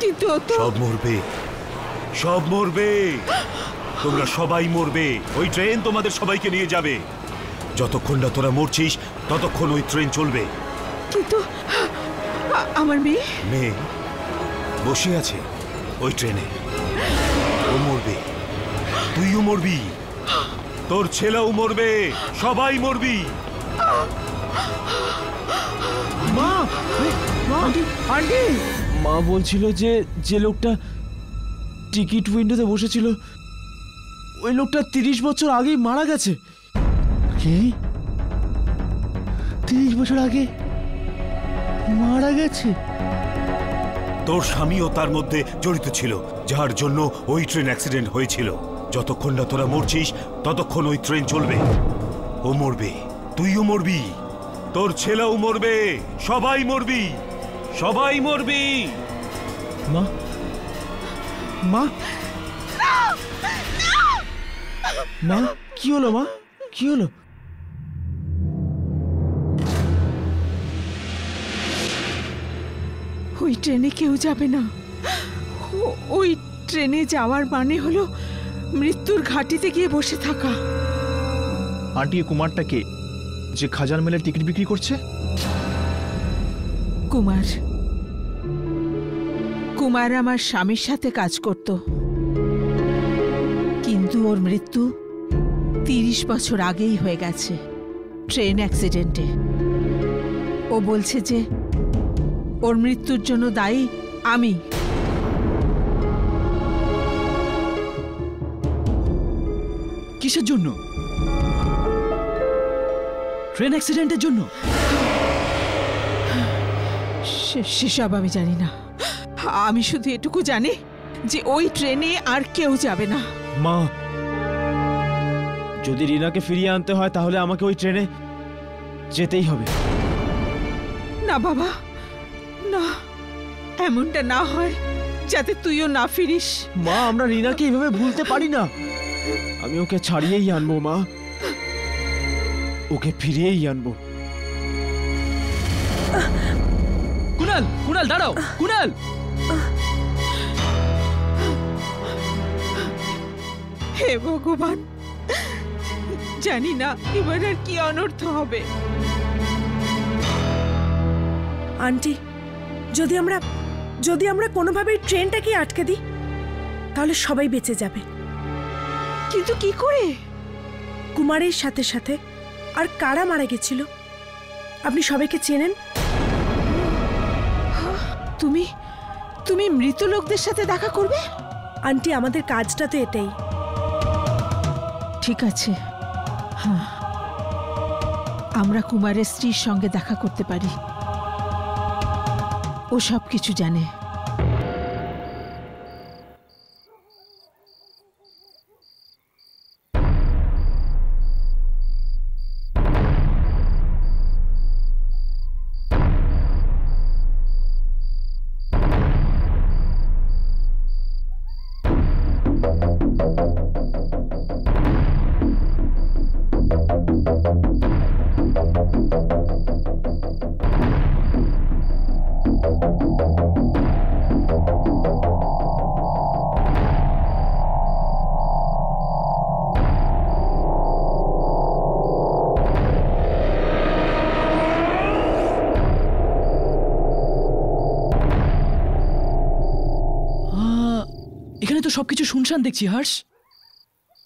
কিন্তু সব মরবে। সব মরবে। তোমরা সবাই মরবে। ওই ট্রেন তোমাদের সবাইকে নিয়ে যাবে। যতক্ষণ না তোরা মরছিস ততক্ষণ ওই ট্রেন চলবে। কিন্তু আমার মেয়ে? মেয়ে বসে আছে ওই ট্রেনে। ও মরবে। তুইও মরবি। তোর ছেলেও মরবে। সবাই মরবি। মা মা। বলছিল যে যে লোকটা টিকিট উইন্ডোতে বসেছিল। ওই লোকটা তিরিশ বছর আগেই মারা গেছে। কি? তিরিশ বছর আগে মারা গেছে? তোর স্বামীও তার মধ্যে জড়িত ছিল যার জন্য ওই ট্রেন অ্যাক্সিডেন্ট হয়েছিল। যতক্ষণ না তোরা মরছিস ততক্ষণ ওই ট্রেন চলবে। ও মরবে। তুইও মরবি। তোর ছেলেও মরবে। সবাই মরবি। সবাই মরবি। মা? মা? মা কি হলো মা? কি হলো? ওই ট্রেনে কেউ যাবে না। ওই ট্রেনে যাওয়ার মানে হলো মৃত্যুর ঘাটিতে গিয়ে বসে থাকা। আন্টি কুমারটা কে? যে খাজান মেলের টিকিট বিক্রি করছে? কুমার। কুমার আমার স্বামীর সাথে কাজ করত। কিন্তু ওর মৃত্যু তিরিশ বছর আগেই হয়ে গেছে ট্রেন অ্যাক্সিডেন্টে। ও বলছে যে ওর মৃত্যুর জন্য দায়ী আমি। কিসের জন্য? ট্রেন অ্যাক্সিডেন্টের জন্য? সেসব আমি জানি না। আমি শুধু এটুকু জানি যে ওই ট্রেনে আর কেউ যাবে না। মা যদি রিনাকে ফিরিয়ে আনতে হয় তাহলে আমাকে ওই ট্রেনে যেতেই হবে। না বাবা না এমনটা না হয় যাতে তুইও না ফিরিস। মা আমরা রিনাকে এইভাবে ভুলতে পারি না। আমি ওকে ছাড়িয়েই আনব মা। ওকে ফিরিয়েই আনব। কুনাল কুনাল দাঁড়াও। কুনাল! হে ভগবান জানি না এবার আর কি অনর্থ হবে। আন্টি যদি আমরা যদি আমরা কোনোভাবে ট্রেনটাকে আটকে দিই তাহলে সবাই বেঁচে যাবে। কিন্তু কি করে? কুমারের সাথে সাথে আর কারা মারা গেছিল? আপনি সবাইকে চেনেন? তুমি তুমি মৃত লোকদের সাথে দেখা করবে? আন্টি আমাদের কাজটা তো এটাই। ঠিক আছে। হ্যাঁ। আমরা কুমারের স্ত্রীর সঙ্গে দেখা করতে পারি। ও সব কিছু জানে। তো সবকিছু শুনশান দেখছি হর্ষ।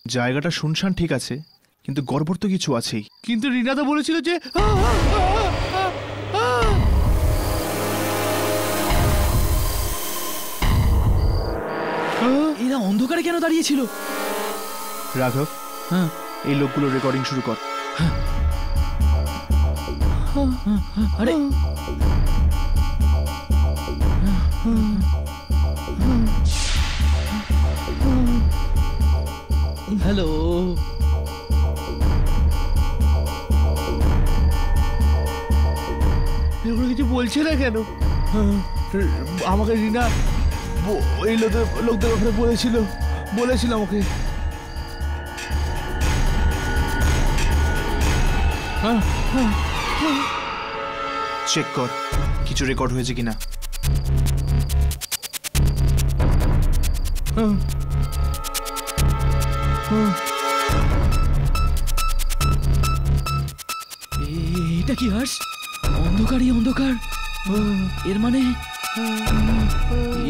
জায়গাটা শুনশান ঠিক আছে কিন্তু গর্বর তো কিছু আছেই। কিন্তু রিনা তো বলেছিল যে এরা অন্ধকারে কেন দাঁড়িয়েছিল? রাঘব হ্যাঁ। এই লোকগুলো রেকর্ডিং শুরু কর। আরে। হ্যালো এগুলো কিছু বলছে না কেন? হ্যাঁ, আমাকে রিনা এই লোকদের লোকদের ওখানে বলেছিল বলেছিল আমাকে। হ্যাঁ হ্যাঁ হ্যাঁ। চেক কর কিছু রেকর্ড হয়েছে কিনা। হ্যাঁ। এটা কি হর্ষ অন্ধকারই অন্ধকার। এর মানে?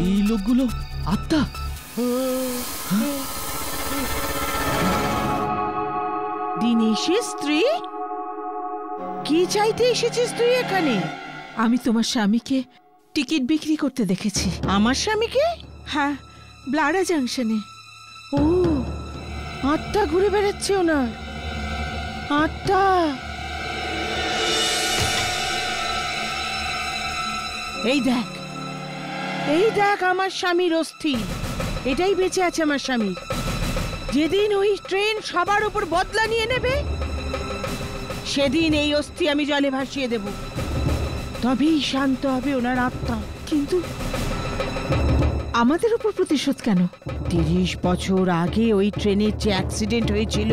এই লোকগুলো আত্মা? দিনেশের স্ত্রী? কি চাইতে এসেছিস তুই এখানে? আমি তোমার স্বামীকে টিকিট বিক্রি করতে দেখেছি। আমার স্বামীকে? হ্যাঁ ব্লাডা জাংশনে। ও আটটা ঘুরে বেড়াচ্ছে ওনার। আটটা। এই দেখ। এই দেখ আমার স্বামীর অস্থি। এটাই বেঁচে আছে আমার স্বামীর যেদিন ওই ট্রেন সবার উপর বদলা নিয়ে নেবে সেদিন এই অস্থি আমি জলে ভাসিয়ে দেব। তবেই শান্ত হবে ওনার আত্মা। কিন্তু আমাদের উপর প্রতিশোধ কেন? তিরিশ বছর আগে ওই ট্রেনের যে অ্যাক্সিডেন্ট হয়েছিল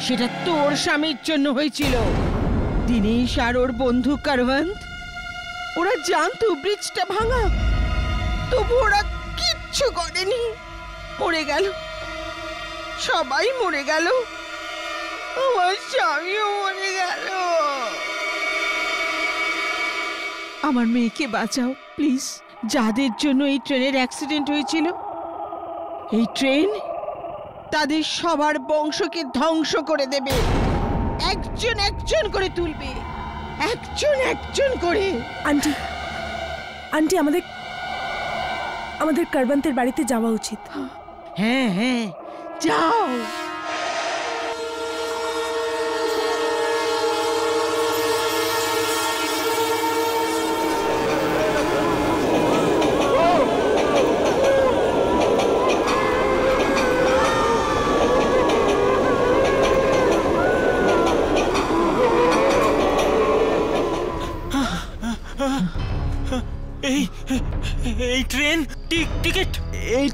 সেটা তোর স্বামীর জন্য হয়েছিল। দিনেশ আর ওর বন্ধু কারবন্ত ওরা জানতো ব্রিজটা ভাঙা। তবু ওরা কিচ্ছু করেনি। মরে গেল। সবাই মরে গেল। আমার স্বামীও মরে গেল। আমার মেয়েকে বাঁচাও প্লিজ। যাদের জন্য এই ট্রেনের অ্যাক্সিডেন্ট হয়েছিল? এই ট্রেন তাদের সবার বংশকে ধ্বংস করে দেবে। একজন একজন করে তুলবে। একজন একজন করে। আন্টি আন্টি আমাদের আমাদের কারবান্তের বাড়িতে যাওয়া উচিত। হ্যাঁ হ্যাঁ যাও।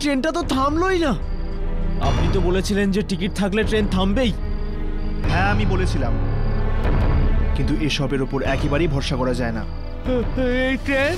ট্রেনটা তো থামলোই না। আপনি তো বলেছিলেন যে টিকিট থাকলে ট্রেন থামবেই। হ্যাঁ আমি বলেছিলাম। কিন্তু এসবের ওপর একেবারেই ভরসা করা যায় না। এই ট্রেন?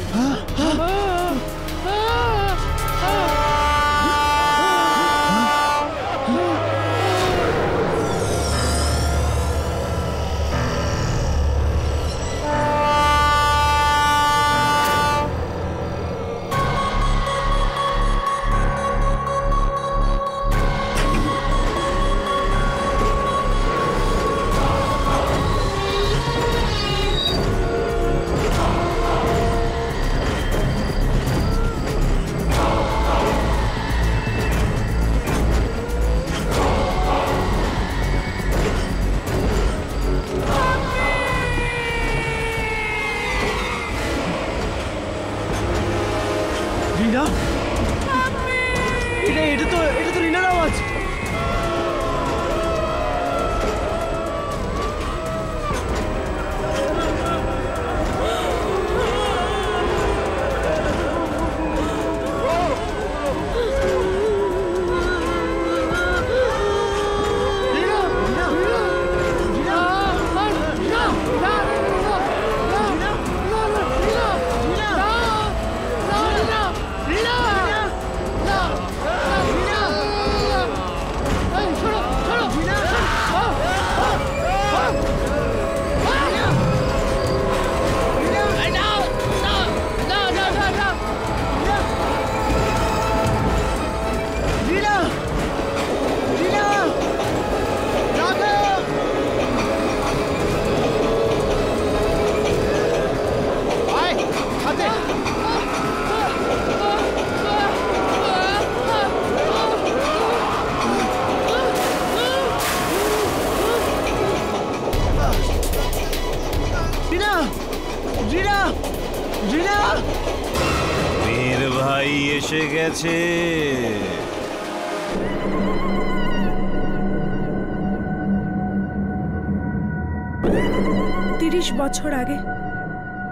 বছর আগে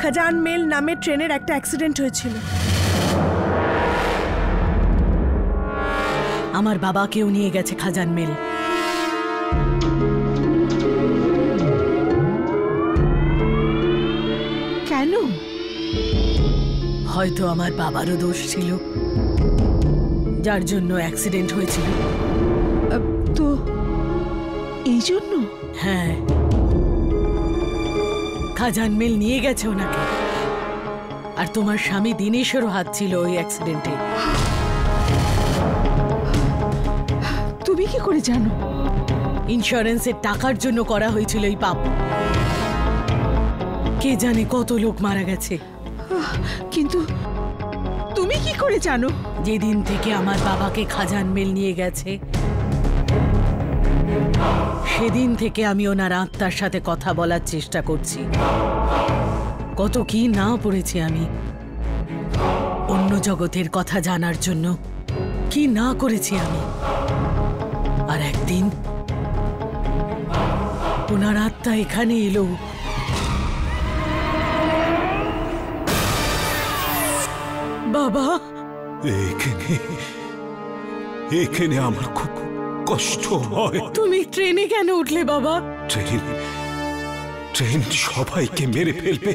খাজান মেল নামে ট্রেনের একটা অ্যাক্সিডেন্ট হয়েছিল। আমার বাবাকেও নিয়ে গেছে খাজান মেল। কেন? হয়তো আমার বাবারও দোষ ছিল যার জন্য অ্যাক্সিডেন্ট হয়েছিল। তো এই জন্য? হ্যাঁ। খাজান মিল নিয়ে গেছে ওনাকে। আর তোমার স্বামী দিনেশেরও হাত ছিল ওই অ্যাক্সিডেন্টে তুমি কি করে জানো? ইন্স্যুরেন্সের টাকার জন্য করা হয়েছিল এই পাপ। কে জানে কত লোক মারা গেছে। কিন্তু তুমি কি করে জানো? যেদিন থেকে আমার বাবাকে খাজান মেল নিয়ে গেছে সেদিন থেকে আমি ওনার আত্মার সাথে কথা বলার চেষ্টা করছি। কত কি না পড়েছি আমি। অন্য জগতের কথা জানার জন্য কি না করেছি আমি। আর একদিন ওনার আত্মা এখানে এলো। বাবা! এখানে এখানে আমার খুব কষ্ট হয়। তুমি ট্রেনে কেন উঠলে বাবা ট্রেন ট্রেন সবাইকে মেরে ফেলবে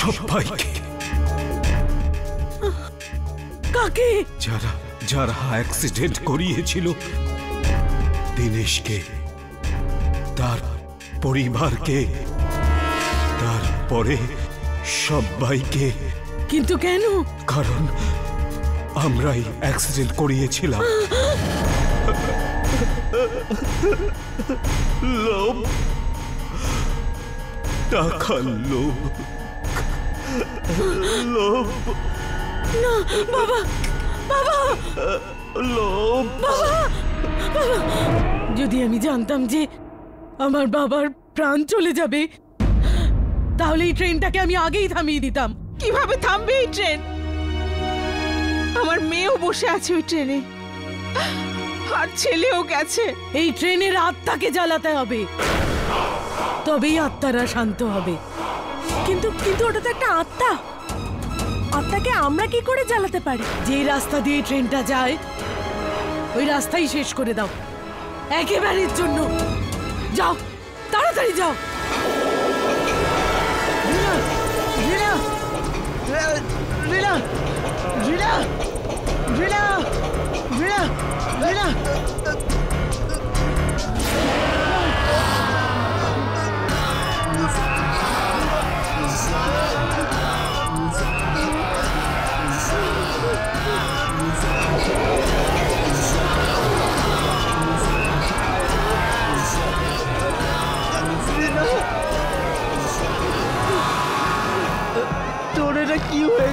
সবাইকে কাকে যারা যারা অ্যাক্সিডেন্ট করিয়েছিল দিনেশকে তার পরিবারকে তারপরে সবাইকে কিন্তু কেন কারণ আমরাই অ্যাক্সিডেন্ট করিয়েছিলাম লোভ টাকার লোভ লোভ না বাবা বাবা লোভ বাবা বাবা যদি আমি জানতাম যে আমার বাবার প্রাণ চলে যাবে তাহলে এই ট্রেনটাকে আমি আগেই থামিয়ে দিতাম কীভাবে থামবে এই ট্রেন আমার মেয়েও বসে আছে ওই ট্রেনে আর ছেলেও গেছে। এই ট্রেনের আত্মাকে জ্বালাতে হবে। তবেই আত্মারা শান্ত হবে। কিন্তু কিন্তু ওটা তো একটা আত্মা। আত্মাকে আমরা কি করে জ্বালাতে পারি? যে রাস্তা দিয়ে ট্রেনটা যায়, ওই রাস্তাই শেষ করে দাও। একেবারের জন্য। যাও, তাড়াতাড়ি যাও। রিনা। রিনা রিনা রিনা। রিনা তোর এটা কি হয়ে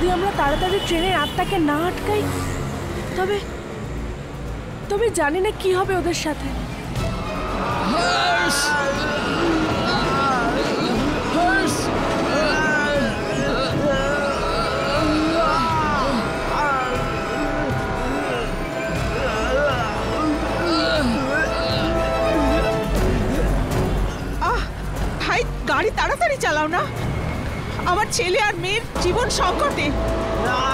গেল আমরা তাড়াতাড়ি ট্রেনের আত্মাকে না আটকাই তবে তবে জানি না কি হবে ওদের সাথে। আহ ভাই গাড়ি তাড়াতাড়ি চালাও না। আমার ছেলে আর মেয়ের জীবন সংকটে। আমার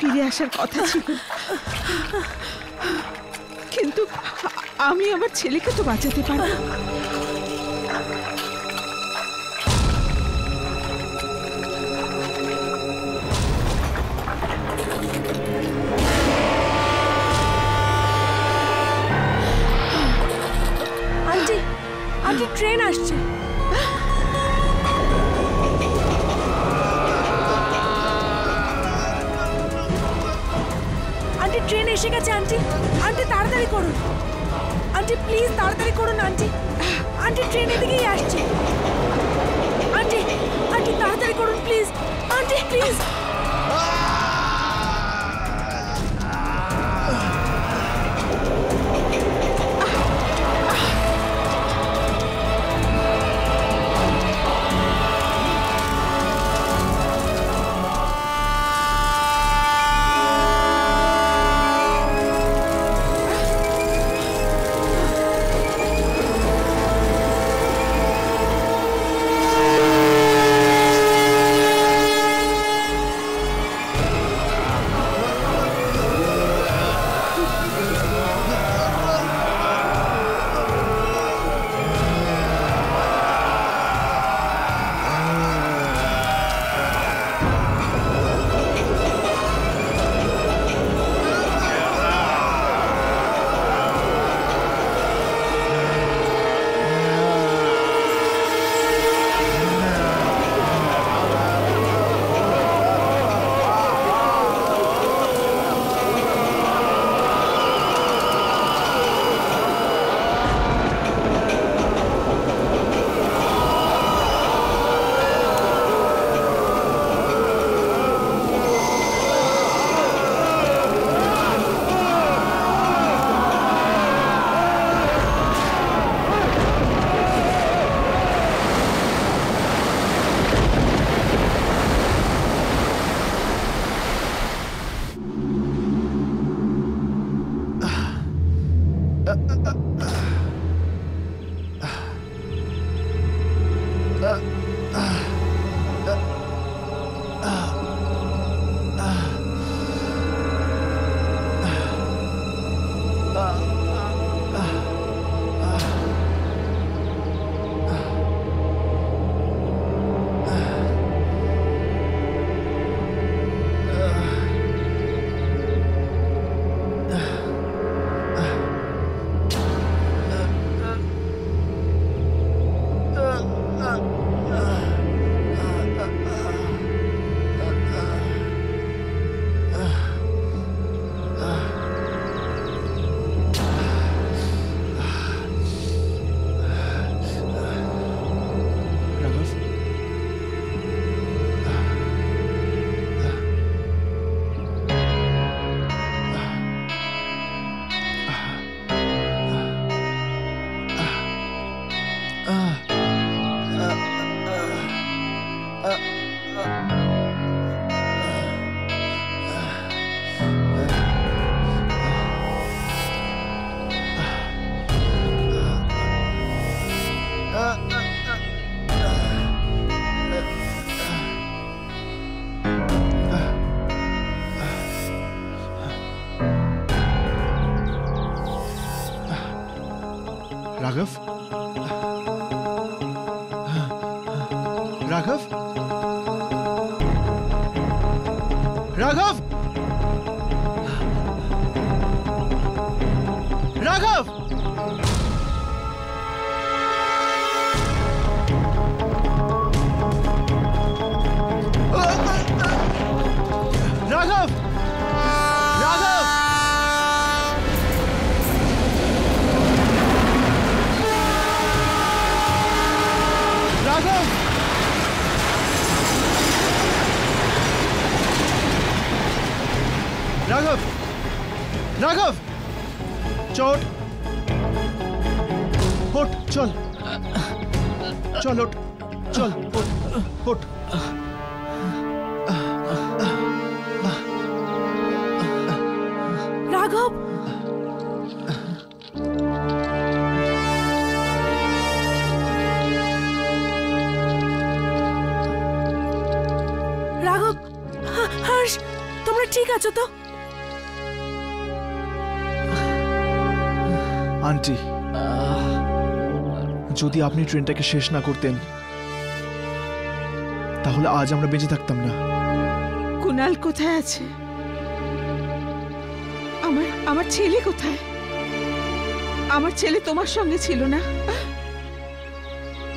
ফিরে আসার কথা ছিল। কিন্তু আমি আমার ছেলেকে তো বাঁচাতে পারব আপনি ট্রেনটাকে শেষ না করতেন তাহলে আজ আমরা বেঁচে থাকতাম না। কুনাল কোথায় আছে? আমার আমার ছেলে কোথায়? আমার ছেলে তোমার সঙ্গে ছিল না।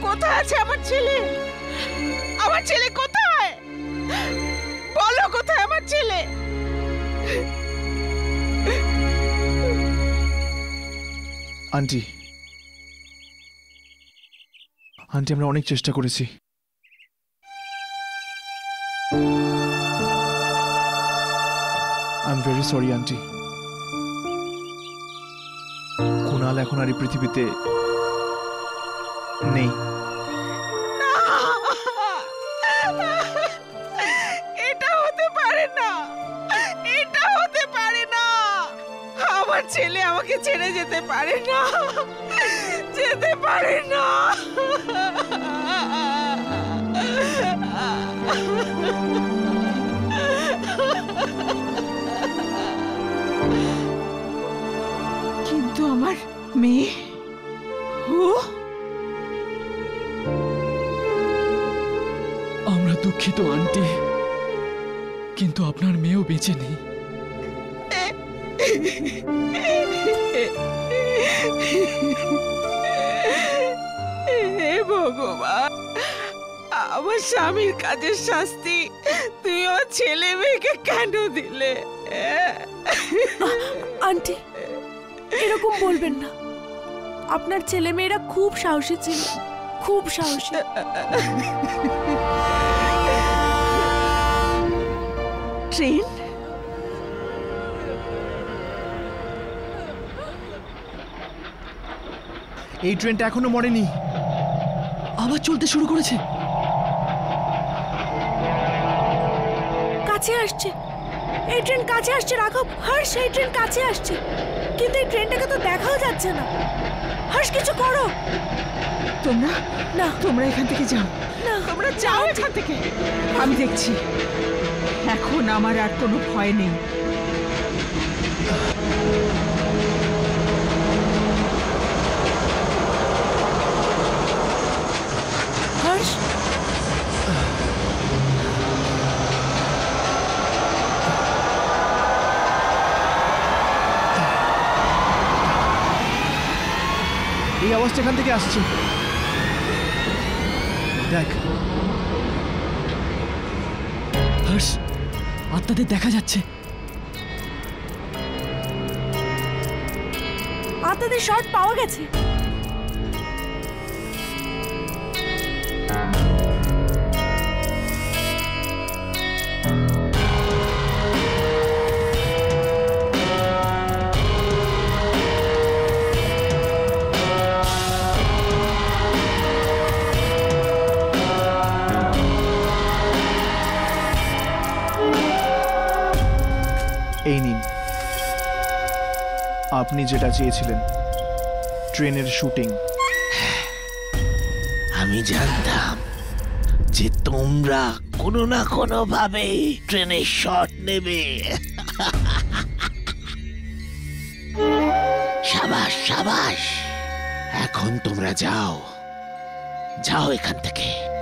কোথায় আছে আমার ছেলে? আমার ছেলে কোথায়? বলো কোথায় আমার ছেলে? আন্টি আন্টি, আমরা অনেক চেষ্টা করেছি। I am very sorry aunty. Kunal এখন আর এই পৃথিবীতে নেই। এটা হতে পারে না! এটা হতে পারে না! আমার ছেলে আমাকে ছেড়ে যেতে পারে না! যেতে পারে না। কিন্তু আমার মেয়ে ও? আমরা দুঃখিত আন্টি। কিন্তু আপনার মেয়েও বেঁচে নেই। হে ভগবান। আমার স্বামীর কাজের শাস্তি তুমি আমার ছেলে মেয়েকে কেন দিলে? আন্টি এরকম বলবেন না। আপনার ছেলে মেয়েরা খুব সাহসী ছিল খুব সাহসী। ট্রেন? এই ট্রেনটা এখনও মরেনি। আবার চলতে শুরু করেছে। কাছে আসছে। এই ট্রেন কাছে আসছে রাঘব। হর্ষ এই ট্রেন কাছে আসছে। কিন্তু এই ট্রেনটাকে তো দেখাও যাচ্ছে না। হর্ষ কিছু করো। তোমরা? না। তোমরা এখান থেকে যাও। না। তোমরা যাও এখান থেকে। আমি দেখছি। এখন আমার আর কোনো ভয় নেই হর্ষ এই অবস্থা এখান থেকে আসছে। দেখ। হর্ষ আত্মাদের দেখা যাচ্ছে। আত্মাদের শর্ট পাওয়া গেছে। আপনি যেটা চেয়েছিলেন। ট্রেনের শুটিং। আমি জানতাম যে তোমরা কোনো না কোনো ভাবে ট্রেনের শট নেবে। সাবাস সাবাস! এখন তোমরা যাও। যাও এখান থেকে।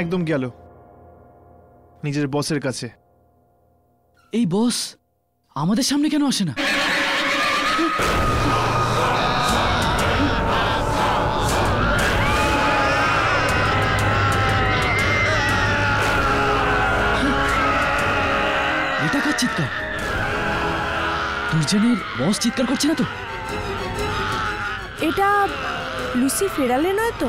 একদম গেল। নিজের বসের কাছে। এই বস আমাদের সামনে কেন আসে না? এটা কার চিৎকার? দুর্জনের বস চিৎকার করছে না তো? এটা লুসি ফেরালে নয় তো?